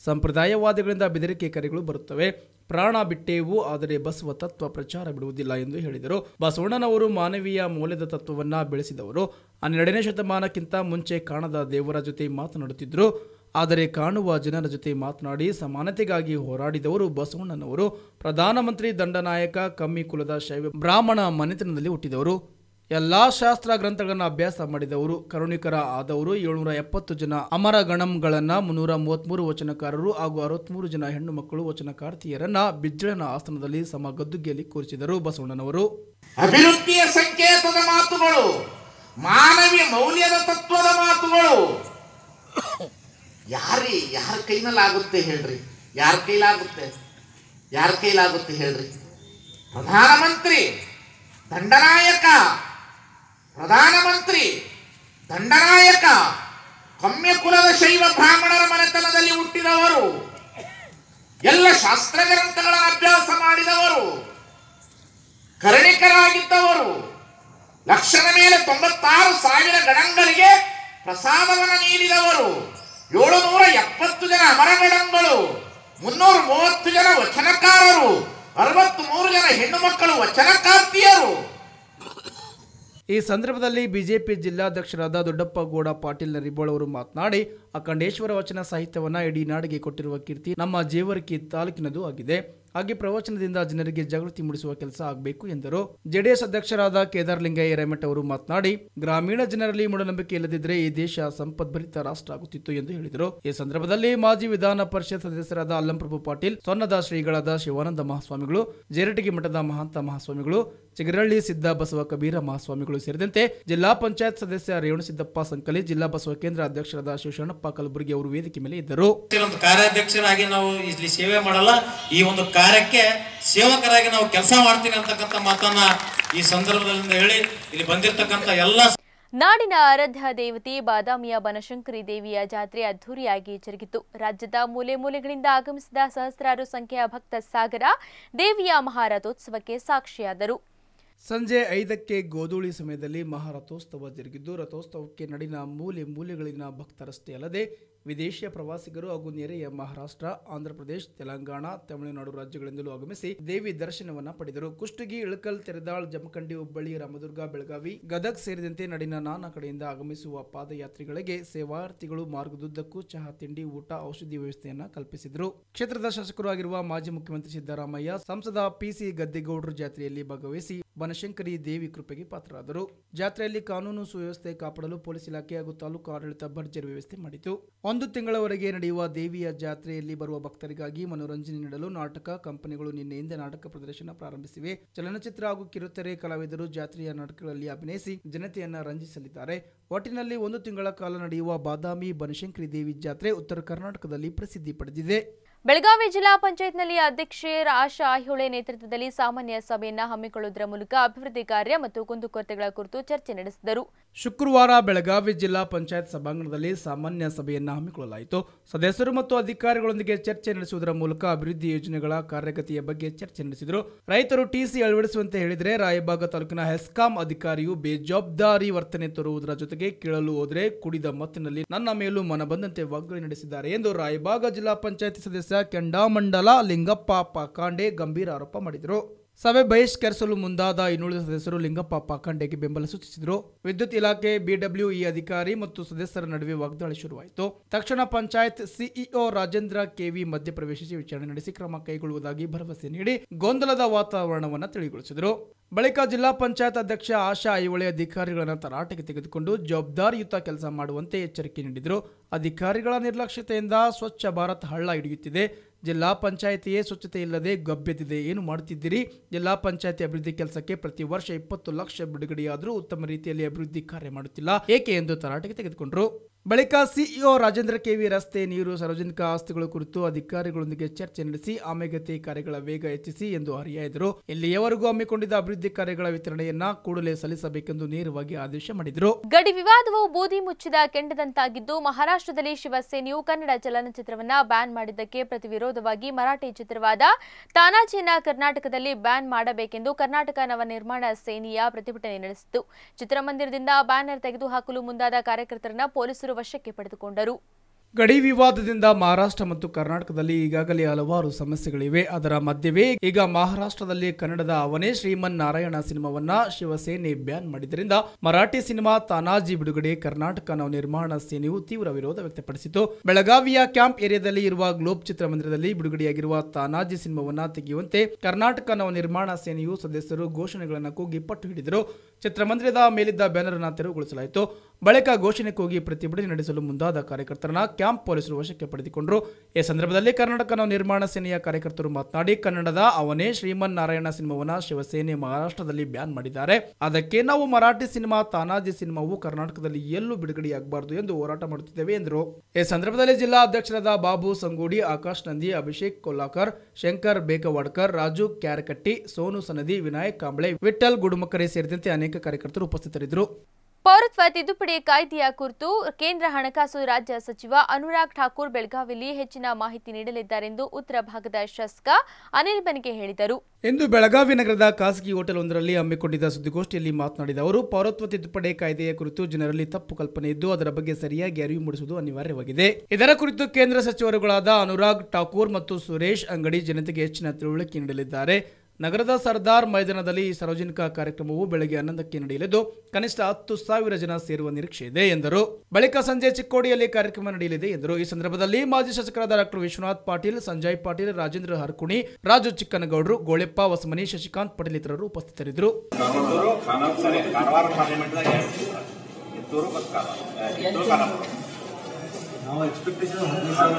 ಸಂಪ್ರದಾಯವಾದಿಗಳಿಂದ ಬೆದರಿಕೆ ಕರೆಗಳು ಬರುತ್ತವೆ. ಪ್ರಾಣ ಬಿಟ್ಟೇವು ಆದರೆ ಬಸವ ತತ್ವ ಪ್ರಚಾರ ಬಿಡುವುದಿಲ್ಲ ಎಂದು ಹೇಳಿದರು. ಬಸವಣ್ಣನವರು ಮಾನವೀಯ ಮೌಲ್ಯದ ತತ್ವವನ್ನ ಬೆಳೆಸಿದವರು. ಹನ್ನೆರಡನೇ ಶತಮಾನಕ್ಕಿಂತ ಮುಂಚೆ ಕಾಣದ ದೇವರ ಜೊತೆ ಮಾತನಾಡುತ್ತಿದ್ದರು. ಆದರೆ ಕಾಣುವ ಜನರ ಜೊತೆ ಮಾತನಾಡಿ ಸಮಾನತೆಗಾಗಿ ಹೋರಾಡಿದವರು ಬಸವಣ್ಣನವರು. ಪ್ರಧಾನಮಂತ್ರಿ ದಂಡನಾಯಕ ಕಮ್ಮಿ ಕುಲದ ಶೈವ ಬ್ರಾಹ್ಮಣ ಮನೆತನದಲ್ಲಿ ಹುಟ್ಟಿದವರು. ಎಲ್ಲಾ ಶಾಸ್ತ್ರ ಗ್ರಂಥಗಳನ್ನು ಅಭ್ಯಾಸ ಮಾಡಿದವರು. ಕರುಣಿಕರ ಆದವರು ಏಳ್ನೂರ ಎಪ್ಪತ್ತು ಜನ. ಅಮರ ಗಣಂಗಳನ್ನ ಮುನ್ನೂರ ಮೂವತ್ತ್ಮೂರು ವಚನಕಾರರು ಹಾಗೂ ಅರವತ್ಮೂರು ಜನ ಹೆಣ್ಣು ಮಕ್ಕಳು ವಚನಕಾರ್ತಿಯರನ್ನ ಬಿಜ್ಜಳನ ಆಸನದಲ್ಲಿ ಸಮ ಗದ್ದುಗೆಯಲ್ಲಿ ಕೂರಿಸಿದರು ಬಸವಣ್ಣನವರು. ಅಭಿವೃದ್ಧಿಯ ಸಂಕೇತದ ಮಾತುಗಳು. ಮಾನವೀಯ ಮೌಲ್ಯದ ತತ್ವದ ಮಾತುಗಳು. ಯಾರಿ, ಯಾರ ಕೈನಲ್ಲಾಗುತ್ತೆ ಹೇಳ್ರಿ? ಯಾರ ಕೈಲಾಗುತ್ತೆ? ಯಾರ ಕೈಲಾಗುತ್ತೆ ಹೇಳ್ರಿ? ಪ್ರಧಾನಮಂತ್ರಿ, ದಂಡನಾಯಕ ಪ್ರಧಾನಮಂತ್ರಿ, ದಂಡನಾಯಕ ಕಮ್ಮ್ಯ ಕುಲದ ಶೈವ ಬ್ರಾಹ್ಮಣರ ಮನೆತನದಲ್ಲಿ ಹುಟ್ಟಿದವರು, ಎಲ್ಲ ಶಾಸ್ತ್ರ ಗ್ರಂಥಗಳನ್ನು ಅಭ್ಯಾಸ ಮಾಡಿದವರು, ಕರಣಿಕರಾಗಿದ್ದವರು, ಲಕ್ಷದ ಮೇಲೆ ತೊಂಬತ್ತಾರು ಸಾವಿರ ಗಣಗಳಿಗೆ ಪ್ರಸಾದವನ್ನು ನೀಡಿದವರು. ಏಳುನೂರ ಎಪ್ಪತ್ತು ಜನ ಅಮರಗಣಗಳು ಮುನ್ನೂರ ಮೂವತ್ತು ಜನ ವಚನಕಾರರು. ಅರವತ್ತು ಮೂರು ಜನ ಹೆಣ್ಣು ಮಕ್ಕಳು ವಚನಕಾರ್ತಿಯರು. ಈ ಸಂದರ್ಭದಲ್ಲಿ ಬಿಜೆಪಿ ಜಿಲ್ಲಾಧ್ಯಕ್ಷರಾದ ದೊಡ್ಡಪ್ಪ ಗೌಡ, ಪಾಟೀಲ್ ನರಿಬೋಳ್ ಅವರು ಮಾತನಾಡಿ, ಅಖಂಡೇಶ್ವರ ವಚನ ಸಾಹಿತ್ಯವನ್ನು ಇಡೀ ನಾಡಿಗೆ ಕೊಟ್ಟಿರುವ ಕೀರ್ತಿ ನಮ್ಮ ಜೇವರ್ಕಿ ತಾಲೂಕಿನದು ಆಗಿದೆ. ಹಾಗೆ ಪ್ರವಚನದಿಂದ ಜನರಿಗೆ ಜಾಗೃತಿ ಮೂಡಿಸುವ ಕೆಲಸ ಆಗಬೇಕು ಎಂದರು. ಜೆಡಿಎಸ್ ಅಧ್ಯಕ್ಷರಾದ ಕೇದಾರ್ಲಿಂಗಯ್ಯ ಹಿರೇಮಠ ಅವರು ಮಾತನಾಡಿ, ಗ್ರಾಮೀಣ ಜನರಲ್ಲಿ ಮೂಢನಂಬಿಕೆ ಇಲ್ಲದಿದ್ದರೆ ಈ ದೇಶ ಸಂಪದ್ಭರಿತ ರಾಷ್ಟ್ರ ಆಗುತ್ತಿತ್ತು ಎಂದು ಹೇಳಿದರು. ಈ ಸಂದರ್ಭದಲ್ಲಿ ಮಾಜಿ ವಿಧಾನ ಪರಿಷತ್ ಸದಸ್ಯರಾದ ಅಲ್ಲಂಪ್ರಭು ಪಾಟೀಲ್ ಸೊನ್ನದ ಶ್ರೀಗಳಾದ ಶಿವಾನಂದ ಮಹಾಸ್ವಾಮಿಗಳು, ಜೇರಟಗಿ ಮಠದ ಮಹಾಂತ ಮಹಾಸ್ವಾಮಿಗಳು ಚಿಗರಳ್ಳಿ ಸಿದ್ದ ಬಸವ ಕಬೀರ ಮಹಾಸ್ವಾಮಿಗಳು ಸೇರಿದಂತೆ ಜಿಲ್ಲಾ ಪಂಚಾಯತ್ ಸದಸ್ಯ ರೇವಣಸಿದ್ದಪ್ಪ ಸಂಕಲಿ ಜಿಲ್ಲಾ ಬಸವ ಕೇಂದ್ರ ಅಧ್ಯಕ್ಷರಾದ ಶಿವಶರಣಪ್ಪ ಕಲಬುರಗಿ ಅವರು ವೇದಿಕೆ ಮೇಲೆ ಇದ್ದರು. ಒಂದು ಕಾರ್ಯಾಧ್ಯಕ್ಷರಾಗಿ ನಾವು ಇಲ್ಲಿ ಸೇವೆ ಮಾಡಲ್ಲ. ಈ ಒಂದು ಕಾರ್ಯಕ್ಕೆ ಸೇವಕರಾಗಿ ನಾವು ಕೆಲಸ ಮಾಡ್ತೀನಿ ಅಂತಕ್ಕಂಥ ಮಾತನ್ನ ಈ ಸಂದರ್ಭದಲ್ಲಿ ಹೇಳಿ ಇಲ್ಲಿ ಬಂದಿರತಕ್ಕಂಥ ಎಲ್ಲ ನಾಡಿನ ಆರಾಧ್ಯ ದೇವತೆ ಬಾದಾಮಿಯ ಬನಶಂಕರಿ ದೇವಿಯ ಜಾತ್ರೆ ಅದ್ದೂರಿಯಾಗಿ ಜರುಗಿತು. ರಾಜ್ಯದ ಮೂಲೆ ಮೂಲೆಗಳಿಂದ ಆಗಮಿಸಿದ ಸಹಸ್ರಾರು ಸಂಖ್ಯೆಯ ಭಕ್ತ ಸಾಗರ ದೇವಿಯ ಮಹಾರಥೋತ್ಸವಕ್ಕೆ ಸಾಕ್ಷಿಯಾದರು. ಸಂಜೆ ಐದಕ್ಕೆ ಗೋಧೂಳಿ ಸಮಯದಲ್ಲಿ ಮಹಾರಥೋತ್ಸವ ಜರುಗಿದ್ದು ರಥೋತ್ಸವಕ್ಕೆ ನಡಿನ ಮೂಲೆ ಮೂಲೆಗಳಿನ ಭಕ್ತರಷ್ಟೇ ಅಲ್ಲದೆ ವಿದೇಶಿಯ ಪ್ರವಾಸಿಗರು ಹಾಗೂ ನೆರೆಯ ಮಹಾರಾಷ್ಟ್ರ, ಆಂಧ್ರಪ್ರದೇಶ, ತೆಲಂಗಾಣ, ತಮಿಳುನಾಡು ರಾಜ್ಯಗಳಿಂದಲೂ ಆಗಮಿಸಿ ದೇವಿ ದರ್ಶನವನ್ನ ಪಡೆದರು. ಕುಷ್ಟಗಿ, ಇಳಕಲ್, ತೆರೆದಾಳ್, ಜಮಖಂಡಿ, ಹುಬ್ಬಳ್ಳಿ, ರಾಮದುರ್ಗ, ಬೆಳಗಾವಿ, ಗದಗ್ ಸೇರಿದಂತೆ ನಡಿನ ನಾನಾ ಕಡೆಯಿಂದ ಆಗಮಿಸುವ ಪಾದಯಾತ್ರಿಗಳಿಗೆ ಸೇವಾರ್ಥಿಗಳು ಮಾರ್ಗದುದ್ದಕ್ಕೂ ಚಹಾ, ತಿಂಡಿ, ಊಟ, ಔಷಧಿ ವ್ಯವಸ್ಥೆಯನ್ನ ಕಲ್ಪಿಸಿದರು. ಕ್ಷೇತ್ರದ ಶಾಸಕರು ಆಗಿರುವ ಮಾಜಿ ಮುಖ್ಯಮಂತ್ರಿ ಸಿದ್ದರಾಮಯ್ಯ ಸಂಸದ ಪಿಸಿ ಗದ್ದೆಗೌಡರು ಜಾತ್ರೆಯಲ್ಲಿ ಭಾಗವಹಿಸಿ ಬನಶಂಕರಿ ದೇವಿ ಕೃಪೆಗೆ ಪಾತ್ರರಾದರು. ಜಾತ್ರೆಯಲ್ಲಿ ಕಾನೂನು ಸುವ್ಯವಸ್ಥೆ ಕಾಪಾಡಲು ಪೊಲೀಸ್ ಇಲಾಖೆ ಹಾಗೂ ತಾಲೂಕು ಆಡಳಿತ ಭರ್ಜರಿ ವ್ಯವಸ್ಥೆ ಮಾಡಿತು. ಒಂದು ತಿಂಗಳವರೆಗೆ ನಡೆಯುವ ದೇವಿಯ ಜಾತ್ರೆಯಲ್ಲಿ ಬರುವ ಭಕ್ತರಿಗಾಗಿ ಮನೋರಂಜನೆ ನೀಡಲು ನಾಟಕ ಕಂಪನಿಗಳು ನಿನ್ನೆಯಿಂದ ನಾಟಕ ಪ್ರದರ್ಶನ ಪ್ರಾರಂಭಿಸಿವೆ. ಚಲನಚಿತ್ರ ಹಾಗೂ ಕಿರುತೆರೆ ಕಲಾವಿದರು ಜಾತ್ರೆಯ ನಾಟಕಗಳಲ್ಲಿ ಅಭಿನಯಿಸಿ ಜನತೆಯನ್ನ ರಂಜಿಸಲಿದ್ದಾರೆ. ಒಟ್ಟಿನಲ್ಲಿ ಒಂದು ತಿಂಗಳ ಕಾಲ ನಡೆಯುವ ಬಾದಾಮಿ ಬನಶಂಕರಿ ದೇವಿ ಜಾತ್ರೆ ಉತ್ತರ ಕರ್ನಾಟಕದಲ್ಲಿ ಪ್ರಸಿದ್ಧಿ ಪಡೆದಿದೆ. ಬೆಳಗಾವಿ ಜಿಲ್ಲಾ ಪಂಚಾಯತ್ನಲ್ಲಿ ಅಧ್ಯಕ್ಷೆ ಆಶಾ ಐಹೊಳೆ ನೇತೃತ್ವದಲ್ಲಿ ಸಾಮಾನ್ಯ ಸಭೆಯನ್ನ ಹಮ್ಮಿಕೊಳ್ಳುವುದರ ಮೂಲಕ ಅಭಿವೃದ್ಧಿ ಕಾರ್ಯ ಮತ್ತು ಕುಂದುಕೊರತೆಗಳ ಕುರಿತು ಚರ್ಚೆ ನಡೆಸಿದರು. ಶುಕ್ರವಾರ ಬೆಳಗಾವಿ ಜಿಲ್ಲಾ ಪಂಚಾಯತ್ ಸಭಾಂಗಣದಲ್ಲಿ ಸಾಮಾನ್ಯ ಸಭೆಯನ್ನ ಹಮ್ಮಿಕೊಳ್ಳಲಾಯಿತು. ಸದಸ್ಯರು ಮತ್ತು ಅಧಿಕಾರಿಗಳೊಂದಿಗೆ ಚರ್ಚೆ ನಡೆಸುವುದರ ಮೂಲಕ ಅಭಿವೃದ್ಧಿ ಯೋಜನೆಗಳ ಕಾರ್ಯಗತಿಯ ಬಗ್ಗೆ ಚರ್ಚೆ ನಡೆಸಿದರು. ರೈತರು ಟಿಸಿ ಅಳವಡಿಸುವಂತೆ ಹೇಳಿದರೆ ರಾಯಬಾಗ ತಾಲೂಕಿನ ಹೆಸ್ಕಾಂ ಅಧಿಕಾರಿಯು ಬೇಜವಾಬ್ದಾರಿ ವರ್ತನೆ ತೋರುವುದರ ಜೊತೆಗೆ ಕೇಳಲು ಹೋದರೆ ಕುಡಿದ ಮತ್ತಿನಲ್ಲಿ ನನ್ನ ಮೇಲೂ ಮನಬಂದಂತೆ ವಾಗ್ದಾಳಿ ನಡೆಸಿದ್ದಾರೆ ಎಂದು ರಾಯಬಾಗ ಜಿಲ್ಲಾ ಪಂಚಾಯತ್ ಸದಸ್ಯ ಕೆಂಡಾಮಂಡಲ ಲಿಂಗಪ್ಪ ಪಾಕಾಂಡೆ ಗಂಭೀರ ಆರೋಪ ಮಾಡಿದರು. ಸಭೆ ಬಹಿಷ್ಕರಿಸಲು ಮುಂದಾದ ಇನ್ನುಳಿದ ಸದಸ್ಯರು ಲಿಂಗಪ್ಪ ಪಾಖಂಡೆಗೆ ಬೆಂಬಲ ಸೂಚಿಸಿದರು. ವಿದ್ಯುತ್ ಇಲಾಖೆ, ಬಿಡಬ್ಲ್ಯೂಇ ಅಧಿಕಾರಿ ಮತ್ತು ಸದಸ್ಯರ ನಡುವೆ ವಾಗ್ದಾಳಿ ಶುರುವಾಯಿತು. ತಕ್ಷಣ ಪಂಚಾಯತ್ ಸಿಇಒ ರಾಜೇಂದ್ರ ಕೆವಿ ಮಧ್ಯಪ್ರವೇಶಿಸಿ ವಿಚಾರಣೆ ನಡೆಸಿ ಕ್ರಮ ಕೈಗೊಳ್ಳುವುದಾಗಿ ಭರವಸೆ ನೀಡಿ ಗೊಂದಲದ ವಾತಾವರಣವನ್ನು ತಿಳಿಗೊಳಿಸಿದರು. ಬಳಿಕ ಜಿಲ್ಲಾ ಪಂಚಾಯತ್ ಅಧ್ಯಕ್ಷ ಆಶಾ ಐಹೊಳೆ ಅಧಿಕಾರಿಗಳನ್ನು ತರಾಟೆಗೆ ತೆಗೆದುಕೊಂಡು ಜವಾಬ್ದಾರಿಯುತ ಕೆಲಸ ಮಾಡುವಂತೆ ಎಚ್ಚರಿಕೆ ನೀಡಿದರು. ಅಧಿಕಾರಿಗಳ ನಿರ್ಲಕ್ಷ್ಯತೆಯಿಂದ ಸ್ವಚ್ಛ ಭಾರತ್ ಹಳ್ಳ ಹಿಡಿಯುತ್ತಿದೆ. ಜಿಲ್ಲಾ ಪಂಚಾಯಿತಿಯೇ ಸ್ವಚ್ಛತೆ ಇಲ್ಲದೆ ಗಬ್ಬೆದ್ದಿದೆ. ಏನು ಮಾಡುತ್ತಿದ್ದೀರಿ? ಜಿಲ್ಲಾ ಪಂಚಾಯಿತಿ ಅಭಿವೃದ್ಧಿ ಕೆಲಸಕ್ಕೆ ಪ್ರತಿ ವರ್ಷ ಇಪ್ಪತ್ತು ಲಕ್ಷ ಬಿಡುಗಡೆಯಾದರೂ ಉತ್ತಮ ರೀತಿಯಲ್ಲಿ ಅಭಿವೃದ್ಧಿ ಕಾರ್ಯ ಮಾಡುತ್ತಿಲ್ಲ. ಏಕೆ ಎಂದು ತರಾಟೆಗೆ ತೆಗೆದುಕೊಂಡರು. ಬಳಿಕ ಸಿಇಒ ರಾಜೇಂದ್ರ ಕೆವಿ ರಸ್ತೆ, ನೀರು, ಸಾರ್ವಜನಿಕ ಆಸ್ತಿಗಳ ಕುರಿತು ಅಧಿಕಾರಿಗಳೊಂದಿಗೆ ಚರ್ಚೆ ನಡೆಸಿ ಆಮೆಗತಿ ಕಾರ್ಯಗಳ ವೇಗ ಹೆಚ್ಚಿಸಿ ಎಂದು ಹರಿಯಾಯಿದರು ಇಲ್ಲಿಯವರೆಗೂ ಹಮ್ಮಿಕೊಂಡಿದ್ದ ಅಭಿವೃದ್ಧಿ ಕಾರ್ಯಗಳ ವಿತರಣೆಯನ್ನ ಕೂಡಲೇ ಸಲ್ಲಿಸಬೇಕೆಂದು ನೇರವಾಗಿ ಆದೇಶ ಮಾಡಿದರು. ಗಡಿ ವಿವಾದವು ಬೂದಿ ಮುಚ್ಚಿದ ಕೆಂಡದಂತಾಗಿದ್ದು, ಮಹಾರಾಷ್ಟ್ರದಲ್ಲಿ ಶಿವಸೇನೆಯು ಕನ್ನಡ ಚಲನಚಿತ್ರವನ್ನ ಬ್ಯಾನ್ ಮಾಡಿದ್ದಕ್ಕೆ ಪ್ರತಿವಿರೋಧವಾಗಿ ಮರಾಠಿ ಚಿತ್ರವಾದ ತಾನಾಜಿಯನ್ನ ಕರ್ನಾಟಕದಲ್ಲಿ ಬ್ಯಾನ್ ಮಾಡಬೇಕೆಂದು ಕರ್ನಾಟಕ ನವನಿರ್ಮಾಣ ಸೇನೆಯ ಪ್ರತಿಭಟನೆ ನಡೆಸಿತು ಚಿತ್ರಮಂದಿರದಿಂದ ಬ್ಯಾನರ್ ತೆಗೆದುಹಾಕಲು ಮುಂದಾದ ಕಾರ್ಯಕರ್ತರನ್ನ ಪೊಲೀಸರು ವಶಕ್ಕೆ ಪಡೆದುಕೊಂಡರು. ಗಡಿ ವಿವಾದದಿಂದ ಮಹಾರಾಷ್ಟ್ರ ಮತ್ತು ಕರ್ನಾಟಕದಲ್ಲಿ ಈಗಾಗಲೇ ಹಲವಾರು ಸಮಸ್ಯೆಗಳಿವೆ. ಅದರ ಮಧ್ಯವೇ ಈಗ ಮಹಾರಾಷ್ಟ್ರದಲ್ಲಿ ಕನ್ನಡದ ಅವನೇ ಶ್ರೀಮನ್ ನಾರಾಯಣ ಸಿನಿಮಾವನ್ನ ಶಿವಸೇನೆ ಬ್ಯಾನ್ ಮಾಡಿದ್ದರಿಂದ ಮರಾಠಿ ಸಿನಿಮಾ ತಾನಾಜಿ ಬಿಡುಗಡೆ, ಕರ್ನಾಟಕ ನವನಿರ್ಮಾಣ ಸೇನೆಯು ತೀವ್ರ ವಿರೋಧ ವ್ಯಕ್ತಪಡಿಸಿತು. ಬೆಳಗಾವಿಯ ಕ್ಯಾಂಪ್ ಏರಿಯಾದಲ್ಲಿ ಇರುವ ಗ್ಲೋಬ್ ಚಿತ್ರಮಂದಿರದಲ್ಲಿ ಬಿಡುಗಡೆಯಾಗಿರುವ ತಾನಾಜಿ ಸಿನಿಮಾವನ್ನ ತೆಗೆಯುವಂತೆ ಕರ್ನಾಟಕ ನವನಿರ್ಮಾಣ ಸೇನೆಯು ಸದಸ್ಯರು ಘೋಷಣೆಗಳನ್ನು ಕೂಗಿ ಪಟ್ಟು ಹಿಡಿದರು. ಚಿತ್ರಮಂದಿರದ ಮೇಲಿದ್ದ ಬ್ಯಾನರ್ ಅನ್ನು ತೆರವುಗೊಳಿಸಲಾಯಿತು. ಬಳಿಕ ಘೋಷಣೆ ಕೂಗಿ ಪ್ರತಿಭಟನೆ ನಡೆಸಲು ಮುಂದಾದ ಕಾರ್ಯಕರ್ತರನ್ನ ಕ್ಯಾಂಪ್ ಪೊಲೀಸರು ವಶಕ್ಕೆ ಪಡೆದುಕೊಂಡರು. ಈ ಸಂದರ್ಭದಲ್ಲಿ ಕರ್ನಾಟಕ ನವನಿರ್ಮಾಣ ಸೇನೆಯ ಕಾರ್ಯಕರ್ತರು ಮಾತನಾಡಿ, ಕನ್ನಡದ ಅವನೇ ಶ್ರೀಮನ್ ನಾರಾಯಣ ಸಿನಿಮಾವನ್ನ ಶಿವಸೇನೆ ಮಹಾರಾಷ್ಟ್ರದಲ್ಲಿ ಬ್ಯಾನ್ ಮಾಡಿದ್ದಾರೆ. ಅದಕ್ಕೆ ನಾವು ಮರಾಠಿ ಸಿನಿಮಾ, ತಾನಾಜಿ ಸಿನಿಮಾವು ಕರ್ನಾಟಕದಲ್ಲಿ ಎಲ್ಲೂ ಬಿಡುಗಡೆಯಾಗಬಾರದು ಎಂದು ಹೋರಾಟ ಮಾಡುತ್ತಿದ್ದೇವೆ ಎಂದರು. ಈ ಸಂದರ್ಭದಲ್ಲಿ ಜಿಲ್ಲಾ ಅಧ್ಯಕ್ಷರಾದ ಬಾಬು ಸಂಗೂಡಿ, ಆಕಾಶ್ ನಂದಿ, ಅಭಿಷೇಕ್ ಕೊಲ್ಲಾಕರ್, ಶಂಕರ್ ಬೇಕವಾಡ್ಕರ್, ರಾಜು ಕ್ಯಾರಕಟ್ಟಿ, ಸೋನು ಸನದಿ, ವಿನಾಯಕ್ ಕಾಂಬ್ಳೆ ವಿಠಲ್ ಗುಡುಮಕರೆ ಸೇರಿದಂತೆ ಅನೇಕ ಕಾರ್ಯಕರ್ತರು ಉಪಸ್ಥಿತರಿದ್ದರು. ಪೌರತ್ವ ತಿದ್ದುಪಡಿ ಕಾಯ್ದೆಯ ಕುರಿತು ಕೇಂದ್ರ ಹಣಕಾಸು ರಾಜ್ಯ ಸಚಿವ ಅನುರಾಗ್ ಠಾಕೂರ್ ಬೆಳಗಾವಿಯಲ್ಲಿ ಹೆಚ್ಚಿನ ಮಾಹಿತಿ ನೀಡಲಿದ್ದಾರೆಂದು ಉತ್ತರ ಭಾಗದ ಶಾಸಕ ಅನಿಲ್ ಬೆನ್ಗೆ ಹೇಳಿದರು. ಇಂದು ಬೆಳಗಾವಿ ನಗರದ ಖಾಸಗಿ ಹೋಟೆಲ್ ಒಂದರಲ್ಲಿ ಹಮ್ಮಿಕೊಂಡಿದ್ದ ಸುದ್ದಿಗೋಷ್ಠಿಯಲ್ಲಿ ಮಾತನಾಡಿದ ಅವರು ಪೌರತ್ವ ತಿದ್ದುಪಡಿ ಕಾಯ್ದೆಯ ಕುರಿತು ಜನರಲ್ಲಿ ತಪ್ಪು ಕಲ್ಪನೆ ಇದ್ದು ಅದರ ಬಗ್ಗೆ ಸರಿಯಾಗಿ ಅರಿವು ಮೂಡಿಸುವುದು ಅನಿವಾರ್ಯವಾಗಿದೆ. ಇದರ ಕುರಿತು ಕೇಂದ್ರ ಸಚಿವರುಗಳಾದ ಅನುರಾಗ್ ಠಾಕೂರ್ ಮತ್ತು ಸುರೇಶ್ ಅಂಗಡಿ ಜನತೆಗೆ ಹೆಚ್ಚಿನ ತಿಳುವಳಿಕೆ ನೀಡಲಿದ್ದಾರೆ. ನಗರದ ಸರ್ದಾರ್ ಮೈದಾನದಲ್ಲಿ ಈ ಸಾರ್ವಜನಿಕ ಕಾರ್ಯಕ್ರಮವು ಬೆಳಗ್ಗೆ ಹನ್ನೊಂದಕ್ಕೆ ನಡೆಯಲಿದ್ದು, ಕನಿಷ್ಠ ಹತ್ತು ಸಾವಿರ ಜನ ಸೇರುವ ನಿರೀಕ್ಷೆ ಇದೆ ಎಂದರು. ಬಳಿಕ ಸಂಜೆ ಚಿಕ್ಕೋಡಿಯಲ್ಲಿ ಕಾರ್ಯಕ್ರಮ ನಡೆಯಲಿದೆ ಎಂದರು. ಈ ಸಂದರ್ಭದಲ್ಲಿ ಮಾಜಿ ಶಾಸಕರಾದ ಡಾಕ್ಟರ್ ವಿಶ್ವನಾಥ್ ಪಾಟೀಲ್, ಸಂಜಯ್ ಪಾಟೀಲ್, ರಾಜೇಂದ್ರ ಹರ್ಕುಣಿ, ರಾಜು ಚಿಕ್ಕನಗೌಡರು, ಗೋಳೆಪ್ಪ ವಸಮನಿ ಶಶಿಕಾಂತ್ ಪಟೇಲ್ ಇತರರು ಉಪಸ್ಥಿತರಿದ್ದರು.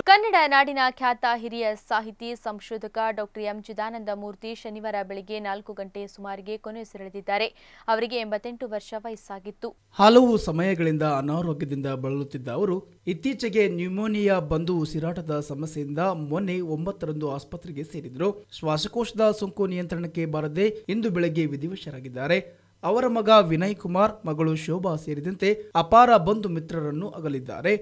ಕನ್ನಡ ನಾಡಿನ ಖ್ಯಾತ ಹಿರಿಯ ಸಾಹಿತಿ, ಸಂಶೋಧಕ ಡಾಕ್ಟರ್ ಎಂ. ಚಿದಾನಂದ ಮೂರ್ತಿ ಶನಿವಾರ ಬೆಳಗ್ಗೆ ನಾಲ್ಕು ಗಂಟೆ ಸುಮಾರಿಗೆ ಕೊನೆಯುಸಿರೆಳೆದಿದ್ದಾರೆ ಅವರಿಗೆ ಎಂಬತ್ತೆಂಟು ವರ್ಷ ವಯಸ್ಸಾಗಿತ್ತು. ಹಲವು ಸಮಯಗಳಿಂದ ಅನಾರೋಗ್ಯದಿಂದ ಬಳಲುತ್ತಿದ್ದ ಅವರು, ಇತ್ತೀಚೆಗೆ ನ್ಯೂಮೋನಿಯಾ ಬಂದು ಉಸಿರಾಟದ ಸಮಸ್ಯೆಯಿಂದ ಮೊನ್ನೆ ಒಂಬತ್ತರಂದು ಆಸ್ಪತ್ರೆಗೆ ಸೇರಿದ್ರು. ಶ್ವಾಸಕೋಶದ ಸೋಂಕು ನಿಯಂತ್ರಣಕ್ಕೆ ಬಾರದೆ ಇಂದು ಬೆಳಗ್ಗೆ ವಿಧಿವಶರಾಗಿದ್ದಾರೆ. ಅವರ ಮಗ ವಿನಯ್ ಕುಮಾರ್, ಮಗಳು ಶೋಭಾ ಸೇರಿದಂತೆ ಅಪಾರ ಬಂಧು ಮಿತ್ರರನ್ನು ಅಗಲಿದ್ದಾರೆ.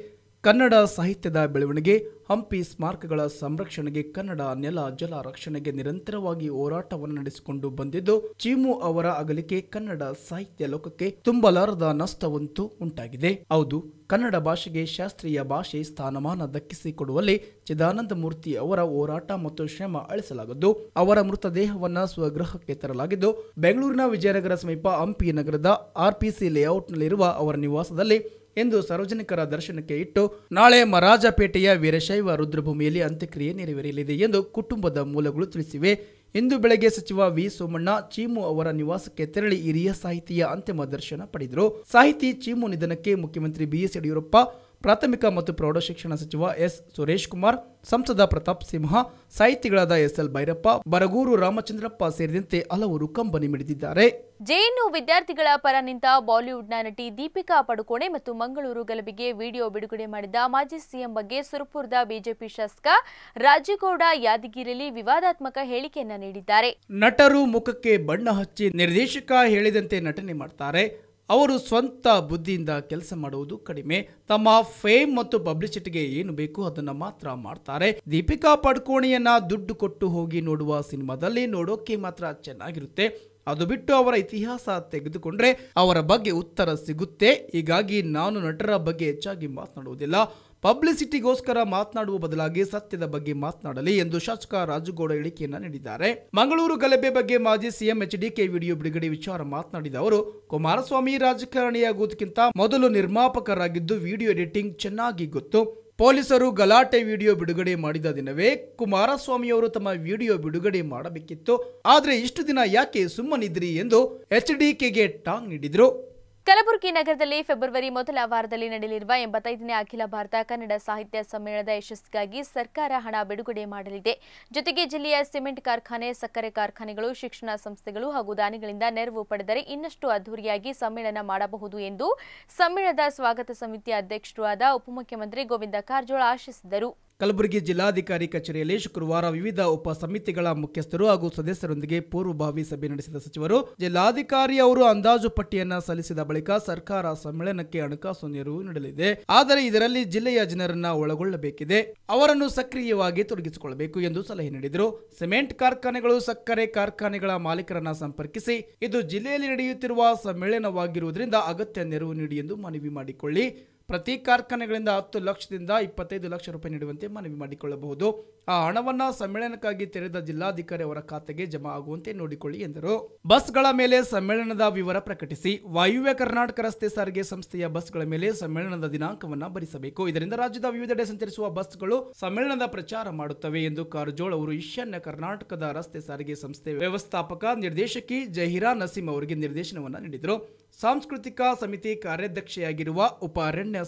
ಕನ್ನಡ ಸಾಹಿತ್ಯದ ಬೆಳವಣಿಗೆ, ಹಂಪಿ ಸ್ಮಾರಕಗಳ ಸಂರಕ್ಷಣೆಗೆ ಕನ್ನಡ ನೆಲ ಜಲ ರಕ್ಷಣೆಗೆ ನಿರಂತರವಾಗಿ ಹೋರಾಟವನ್ನು ನಡೆಸಿಕೊಂಡು ಬಂದಿದ್ದು, ಚೀಮು ಅವರ ಅಗಲಿಕೆ ಕನ್ನಡ ಸಾಹಿತ್ಯ ಲೋಕಕ್ಕೆ ತುಂಬಲಾರದ ನಷ್ಟವಂತೂ ಉಂಟಾಗಿದೆ. ಹೌದು, ಕನ್ನಡ ಭಾಷೆಗೆ ಶಾಸ್ತ್ರೀಯ ಭಾಷೆ ಸ್ಥಾನಮಾನ ದಕ್ಕಿಸಿಕೊಡುವಲ್ಲಿ ಚಿದಾನಂದ ಮೂರ್ತಿ ಅವರ ಹೋರಾಟ ಮತ್ತು ಶ್ರಮ ಅಳಿಸಲಾಗದ್ದು. ಅವರ ಮೃತದೇಹವನ್ನು ಸ್ವಗೃಹಕ್ಕೆ ತರಲಾಗಿದ್ದು, ಬೆಂಗಳೂರಿನ ವಿಜಯನಗರ ಸಮೀಪ ಹಂಪಿ ನಗರದ ಆರ್ಪಿಸಿ ಲೇಔಟ್ನಲ್ಲಿರುವ ಅವರ ನಿವಾಸದಲ್ಲಿ ಎಂದು ಸಾರ್ವಜನಿಕರ ದರ್ಶನಕ್ಕೆ ಇಟ್ಟು, ನಾಳೆ ಮರಾಜಪೇಟೆಯ ವೀರಶೈವ ರುದ್ರಭೂಮಿಯಲ್ಲಿ ಅಂತ್ಯಕ್ರಿಯೆ ನೆರವೇರಲಿದೆ ಎಂದು ಕುಟುಂಬದ ಮೂಲಗಳು ತಿಳಿಸಿವೆ. ಇಂದು ಬೆಳಗ್ಗೆ ಸಚಿವ ವಿ ಸೋಮಣ್ಣ ಚೀಮು ಅವರ ನಿವಾಸಕ್ಕೆ ತೆರಳಿ ಹಿರಿಯ ಸಾಹಿತಿಯ ಅಂತಿಮ ದರ್ಶನ ಪಡೆದರು. ಸಾಹಿತಿ ಚೀಮು ನಿಧನಕ್ಕೆ ಮುಖ್ಯಮಂತ್ರಿ ಬಿಎಸ್ ಯಡಿಯೂರಪ್ಪ ಪ್ರಾಥಮಿಕ ಮತ್ತು ಪ್ರೌಢಶಿಕ್ಷಣ ಸಚಿವ ಎಸ್. ಸುರೇಶ್ ಕುಮಾರ್ ಸಂಸದ ಪ್ರತಾಪ್ ಸಿಂಹ ಸಾಹಿತಿಗಳಾದ ಎಸ್ಎಲ್ ಭೈರಪ್ಪ ಬರಗೂರು ರಾಮಚಂದ್ರಪ್ಪ ಸೇರಿದಂತೆ ಹಲವರು ಕಂಬನಿ ಮಿಡಿದಿದ್ದಾರೆ. ಜೆಎನ್ಯು ವಿದ್ಯಾರ್ಥಿಗಳ ಪರ ನಿಂತ ಬಾಲಿವುಡ್ನ ನಟಿ ದೀಪಿಕಾ ಪಡುಕೋಣೆ ಮತ್ತು ಮಂಗಳೂರು ಗಲಭೆಗೆ ವಿಡಿಯೋ ಬಿಡುಗಡೆ ಮಾಡಿದ ಮಾಜಿ ಸಿಎಂ ಬಗ್ಗೆ ಸುರಪುರದ ಬಿಜೆಪಿ ಶಾಸಕ ರಾಜೇಗೌಡ ಯಾದಗಿರಿಯಲ್ಲಿ ವಿವಾದಾತ್ಮಕ ಹೇಳಿಕೆಯನ್ನ ನೀಡಿದ್ದಾರೆ. ನಟರು ಮುಖಕ್ಕೆ ಬಣ್ಣ ಹಚ್ಚಿ ನಿರ್ದೇಶಕ ಹೇಳಿದಂತೆ ನಟನೆ ಮಾಡ್ತಾರೆ. ಅವರು ಸ್ವಂತ ಬುದ್ಧಿಯಿಂದ ಕೆಲಸ ಮಾಡುವುದು ಕಡಿಮೆ. ತಮ್ಮ ಫೇಮ್ ಮತ್ತು ಪಬ್ಲಿಸಿಟಿಗೆ ಏನು ಬೇಕು ಅದನ್ನು ಮಾತ್ರ ಮಾಡ್ತಾರೆ. ದೀಪಿಕಾ ಪಡ್ಕೋಣಿಯನ್ನ ದುಡ್ಡು ಕೊಟ್ಟು ಹೋಗಿ ನೋಡುವ ಸಿನಿಮಾದಲ್ಲಿ ನೋಡೋಕೆ ಮಾತ್ರ ಚೆನ್ನಾಗಿರುತ್ತೆ. ಅದು ಬಿಟ್ಟು ಅವರ ಇತಿಹಾಸ ತೆಗೆದುಕೊಂಡ್ರೆ ಅವರ ಬಗ್ಗೆ ಉತ್ತರ ಸಿಗುತ್ತೆ. ಹೀಗಾಗಿ ನಾನು ನಟರ ಬಗ್ಗೆ ಹೆಚ್ಚಾಗಿ ಮಾತನಾಡುವುದಿಲ್ಲ. ಪಬ್ಲಿಸಿಟಿಗೋಸ್ಕರ ಮಾತನಾಡುವ ಬದಲಾಗಿ ಸತ್ಯದ ಬಗ್ಗೆ ಮಾತನಾಡಲಿ ಎಂದು ಶಾಸಕ ರಾಜುಗೌಡ ಹೇಳಿಕೆಯನ್ನ ನೀಡಿದ್ದಾರೆ. ಮಂಗಳೂರು ಗಲಭೆ ಬಗ್ಗೆ ಮಾಜಿ ಸಿಎಂ ಎಚ್ ಎಚ್ಡಿಕೆ ವಿಡಿಯೋ ಬಿಡುಗಡೆ ವಿಚಾರ ಮಾತನಾಡಿದ ಅವರು, ಕುಮಾರಸ್ವಾಮಿ ರಾಜಕಾರಣಿಯಾಗುವುದಕ್ಕಿಂತ ಮೊದಲು ನಿರ್ಮಾಪಕರಾಗಿದ್ದು ವಿಡಿಯೋ ಎಡಿಟಿಂಗ್ ಚೆನ್ನಾಗಿ ಗೊತ್ತು. ಪೊಲೀಸರು ಗಲಾಟೆ ವಿಡಿಯೋ ಬಿಡುಗಡೆ ಮಾಡಿದ ದಿನವೇ ಕುಮಾರಸ್ವಾಮಿಯವರು ತಮ್ಮ ವಿಡಿಯೋ ಬಿಡುಗಡೆ ಮಾಡಬೇಕಿತ್ತು. ಆದರೆ ಇಷ್ಟು ದಿನ ಯಾಕೆ ಸುಮ್ಮನಿದ್ರಿ ಎಂದು ಎಚ್ ಡಿಕೆಗೆ ಟಾಂಗ್ ನೀಡಿದ್ರು. ಕಲಬುರಗಿ ನಗರದಲ್ಲಿ ಫೆಬ್ರವರಿ ಮೊದಲ ವಾರದಲ್ಲಿ ನಡೆಯಲಿರುವ ಎಂಬತ್ತೈದನೇ ಅಖಿಲ ಭಾರತ ಕನ್ನಡ ಸಾಹಿತ್ಯ ಸಮ್ಮೇಳನದ ಯಶಸ್ಸಿಗಾಗಿ ಸರ್ಕಾರ ಹಣ ಬಿಡುಗಡೆ ಮಾಡಲಿದೆ. ಜೊತೆಗೆ ಜಿಲ್ಲೆಯ ಸಿಮೆಂಟ್ ಕಾರ್ಖಾನೆ, ಸಕ್ಕರೆ ಕಾರ್ಖಾನೆಗಳು, ಶಿಕ್ಷಣ ಸಂಸ್ಥೆಗಳು ಹಾಗೂ ದಾನಿಗಳಿಂದ ನೆರವು ಪಡೆದರೆ ಇನ್ನಷ್ಟು ಅದ್ದೂರಿಯಾಗಿ ಸಮ್ಮೇಳನ ಮಾಡಬಹುದು ಎಂದು ಸಮ್ಮೇಳನದ ಸ್ವಾಗತ ಸಮಿತಿ ಅಧ್ಯಕ್ಷರೂ ಉಪಮುಖ್ಯಮಂತ್ರಿ ಗೋವಿಂದ ಕಾರಜೋಳ ಆಶಿಸಿದರು. ಕಲಬುರಗಿ ಜಿಲ್ಲಾಧಿಕಾರಿ ಕಚೇರಿಯಲ್ಲಿ ಶುಕ್ರವಾರ ವಿವಿಧ ಉಪ ಸಮಿತಿಗಳ ಮುಖ್ಯಸ್ಥರು ಹಾಗೂ ಸದಸ್ಯರೊಂದಿಗೆ ಪೂರ್ವಭಾವಿ ಸಭೆ ನಡೆಸಿದ ಸಚಿವರು, ಜಿಲ್ಲಾಧಿಕಾರಿ ಅವರು ಅಂದಾಜು ಪಟ್ಟಿಯನ್ನ ಸಲ್ಲಿಸಿದ ಬಳಿಕ ಸರ್ಕಾರ ಸಮ್ಮೇಳನಕ್ಕೆ ಹಣಕಾಸು ನೆರವು ನೀಡಲಿದೆ. ಆದರೆ ಇದರಲ್ಲಿ ಜಿಲ್ಲೆಯ ಜನರನ್ನ ಒಳಗೊಳ್ಳಬೇಕಿದೆ. ಅವರನ್ನು ಸಕ್ರಿಯವಾಗಿ ತೊಡಗಿಸಿಕೊಳ್ಳಬೇಕು ಎಂದು ಸಲಹೆ ನೀಡಿದರು. ಸಿಮೆಂಟ್ ಕಾರ್ಖಾನೆಗಳು ಸಕ್ಕರೆ ಕಾರ್ಖಾನೆಗಳ ಮಾಲೀಕರನ್ನ ಸಂಪರ್ಕಿಸಿ, ಇದು ಜಿಲ್ಲೆಯಲ್ಲಿ ನಡೆಯುತ್ತಿರುವ ಸಮ್ಮೇಳನವಾಗಿರುವುದರಿಂದ ಅಗತ್ಯ ನೆರವು ನೀಡಿ ಎಂದು ಮನವಿ ಮಾಡಿಕೊಳ್ಳಿ. ಪ್ರತಿ ಕಾರ್ಖಾನೆಗಳಿಂದ ಹತ್ತು ಲಕ್ಷದಿಂದ ಇಪ್ಪತ್ತೈದು ಲಕ್ಷ ರೂಪಾಯಿ ನೀಡುವಂತೆ ಮನವಿ ಮಾಡಿಕೊಳ್ಳಬಹುದು. ಆ ಹಣವನ್ನು ಸಮ್ಮೇಳನಕ್ಕಾಗಿ ತೆರೆದ ಜಿಲ್ಲಾಧಿಕಾರಿ ಅವರ ಖಾತೆಗೆ ಜಮಾ ಆಗುವಂತೆ ನೋಡಿಕೊಳ್ಳಿ ಎಂದರು. ಬಸ್ಗಳ ಮೇಲೆ ಸಮ್ಮೇಳನದ ವಿವರ ಪ್ರಕಟಿಸಿ, ವಾಯುವ್ಯ ಕರ್ನಾಟಕ ರಸ್ತೆ ಸಾರಿಗೆ ಸಂಸ್ಥೆಯ ಬಸ್ಗಳ ಮೇಲೆ ಸಮ್ಮೇಳನದ ದಿನಾಂಕವನ್ನು ಭರಿಸಬೇಕು. ಇದರಿಂದ ರಾಜ್ಯದ ವಿವಿಧೆಡೆ ಸಂಚರಿಸುವ ಬಸ್ಗಳು ಸಮ್ಮೇಳನದ ಪ್ರಚಾರ ಮಾಡುತ್ತವೆ ಎಂದು ಕಾರಜೋಳ್ ಅವರು ಈಶಾನ್ಯ ಕರ್ನಾಟಕದ ರಸ್ತೆ ಸಾರಿಗೆ ಸಂಸ್ಥೆ ವ್ಯವಸ್ಥಾಪಕ ನಿರ್ದೇಶಕಿ ಜಹಿರಾ ನಸೀಂ ಅವರಿಗೆ ನಿರ್ದೇಶನವನ್ನು ನೀಡಿದರು. ಸಾಂಸ್ಕೃತಿಕ ಸಮಿತಿ ಕಾರ್ಯಾಧ್ಯಕ್ಷೆಯಾಗಿರುವ ಉಪ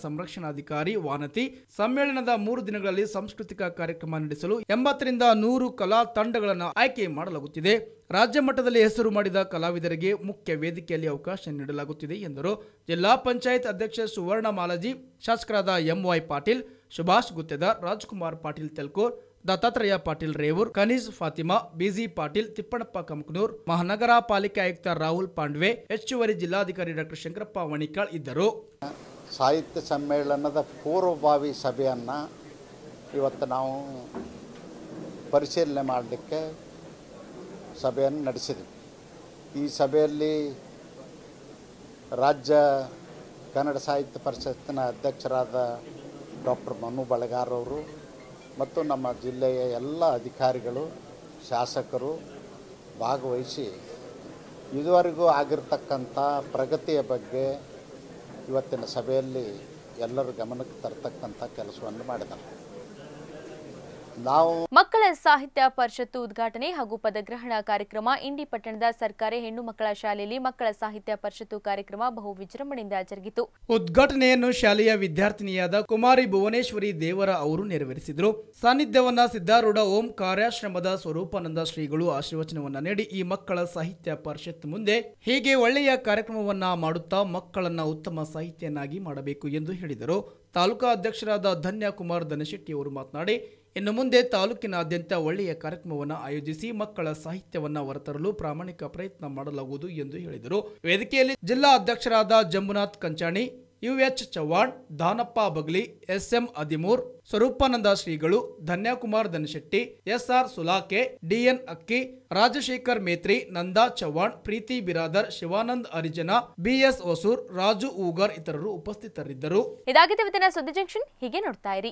ಸಂರಕ್ಷಣಾಧಿಕಾರಿ ವಾನತಿ. ಸಮ್ಮೇಳನದ ಮೂರು ದಿನಗಳಲ್ಲಿ ಸಾಂಸ್ಕೃತಿಕ ಕಾರ್ಯಕ್ರಮ ನಡೆಸಲು ಎಂಬತ್ತರಿಂದ ನೂರು ಕಲಾ ತಂಡಗಳನ್ನು ಆಯ್ಕೆ ಮಾಡಲಾಗುತ್ತಿದೆ. ರಾಜ್ಯ ಮಟ್ಟದಲ್ಲಿ ಹೆಸರು ಮಾಡಿದ ಕಲಾವಿದರಿಗೆ ಮುಖ್ಯ ವೇದಿಕೆಯಲ್ಲಿ ಅವಕಾಶ ನೀಡಲಾಗುತ್ತಿದೆ ಎಂದರು. ಜಿಲ್ಲಾ ಪಂಚಾಯತ್ ಅಧ್ಯಕ್ಷ ಸುವರ್ಣ ಮಾಲಾಜಿ, ಶಾಸಕರಾದ M Y Patil, Subhash Guttedar Rajkumar Patil Telkur, Dattatreya Patil Revoor Kaneez Fatima, B G Patil Tippanappa Kamakanur, ಮಹಾನಗರ ಪಾಲಿಕೆ ಆಯುಕ್ತ ರಾಹುಲ್ ಪಾಂಡ್ವೆ, ಹೆಚ್ಚುವರಿ ಜಿಲ್ಲಾಧಿಕಾರಿ ಡಾಕ್ಟರ್ ಶಂಕರಪ್ಪ ವಣಿಕಾಳ್ ಇದ್ದರು. ಸಾಹಿತ್ಯ ಸಮ್ಮೇಳನದ ಪೂರ್ವಭಾವಿ ಸಭೆಯನ್ನು ಇವತ್ತು ನಾವು ಪರಿಶೀಲನೆ ಮಾಡಲಿಕ್ಕೆ ಸಭೆಯನ್ನು ನಡೆಸಿದ್ವಿ. ಈ ಸಭೆಯಲ್ಲಿ ರಾಜ್ಯ ಕನ್ನಡ ಸಾಹಿತ್ಯ ಪರಿಷತ್ತಿನ ಅಧ್ಯಕ್ಷರಾದ ಡಾಕ್ಟರ್ ಮನು ಬಳಗಾರವರು ಮತ್ತು ನಮ್ಮ ಜಿಲ್ಲೆಯ ಎಲ್ಲ ಅಧಿಕಾರಿಗಳು, ಶಾಸಕರು ಭಾಗವಹಿಸಿ ಇದುವರೆಗೂ ಆಗಿರ್ತಕ್ಕಂಥ ಪ್ರಗತಿಯ ಬಗ್ಗೆ ಇವತ್ತಿನ ಸಭೆಯಲ್ಲಿ ಎಲ್ಲರ ಗಮನಕ್ಕೆ ತರ್ತಕ್ಕಂಥ ಕೆಲಸವನ್ನು ಮಾಡಿದ್ದಾರೆ. ನಾವು ಮಕ್ಕಳ ಸಾಹಿತ್ಯ ಪರಿಷತ್ತು ಉದ್ಘಾಟನೆ ಹಾಗೂ ಪದಗ್ರಹಣ ಕಾರ್ಯಕ್ರಮ ಇಂಡಿ ಪಟ್ಟಣದ ಸರ್ಕಾರಿ ಹೆಣ್ಣು ಮಕ್ಕಳ ಶಾಲೆಯಲ್ಲಿ ಮಕ್ಕಳ ಸಾಹಿತ್ಯ ಪರಿಷತ್ತು ಕಾರ್ಯಕ್ರಮ ಬಹು ವಿಜೃಂಭಣೆಯಿಂದ ಜರುಗಿತು. ಉದ್ಘಾಟನೆಯನ್ನು ಶಾಲೆಯ ವಿದ್ಯಾರ್ಥಿನಿಯಾದ ಕುಮಾರಿ ಭುವನೇಶ್ವರಿ ದೇವರ ಅವರು ನೆರವೇರಿಸಿದರು. ಸಾನ್ನಿಧ್ಯವನ್ನ ಸಿದ್ಧಾರೂಢ ಓಂ ಕಾರ್ಯಾಶ್ರಮದ ಸ್ವರೂಪಾನಂದ ಶ್ರೀಗಳು ಆಶೀರ್ವಚನವನ್ನ ನೀಡಿ ಈ ಮಕ್ಕಳ ಸಾಹಿತ್ಯ ಪರಿಷತ್ ಮುಂದೆ ಹೀಗೆ ಒಳ್ಳೆಯ ಕಾರ್ಯಕ್ರಮವನ್ನ ಮಾಡುತ್ತಾ ಮಕ್ಕಳನ್ನ ಉತ್ತಮ ಸಾಹಿತ್ಯನಾಗಿ ಮಾಡಬೇಕು ಎಂದು ಹೇಳಿದರು. ತಾಲೂಕಾ ಅಧ್ಯಕ್ಷರಾದ ಧನ್ಯ ಕುಮಾರ್ ಧನಶೆಟ್ಟಿ ಅವರು ಮಾತನಾಡಿ ಇನ್ನು ಮುಂದೆ ತಾಲೂಕಿನಾದ್ಯಂತ ಒಳ್ಳೆಯ ಕಾರ್ಯಕ್ರಮವನ್ನು ಆಯೋಜಿಸಿ ಮಕ್ಕಳ ಸಾಹಿತ್ಯವನ್ನು ಹೊರತರಲು ಪ್ರಾಮಾಣಿಕ ಪ್ರಯತ್ನ ಮಾಡಲಾಗುವುದು ಎಂದು ಹೇಳಿದರು. ವೇದಿಕೆಯಲ್ಲಿ ಜಿಲ್ಲಾ ಅಧ್ಯಕ್ಷರಾದ ಜಂಬುನಾಥ್ ಕಂಚಾಣಿ ಯುಎಚ್ ಚವ್ಹಾಣ್, ದಾನಪ್ಪ ಬಗ್ಲಿ, ಎಸ್ಎಂ ಅದಿಮೂರ್, ಸ್ವರೂಪಾನಂದ ಶ್ರೀಗಳು, Dhanyakumar Dhanashetti, SR Sulake, DN Akki, Rajashekhar Metri, Nanda Chavan, Preeti Biradar, Shivanand Arijana BS Hosur, Raju Ugar ಇತರರು ಉಪಸ್ಥಿತರಿದ್ದರು. ಇದಾಗಿದೆ ಸುದ್ದಿ ಜಂಕ್ಷನ್ ಹೀಗೆ ನೋಡ್ತಾ ಇರಿ.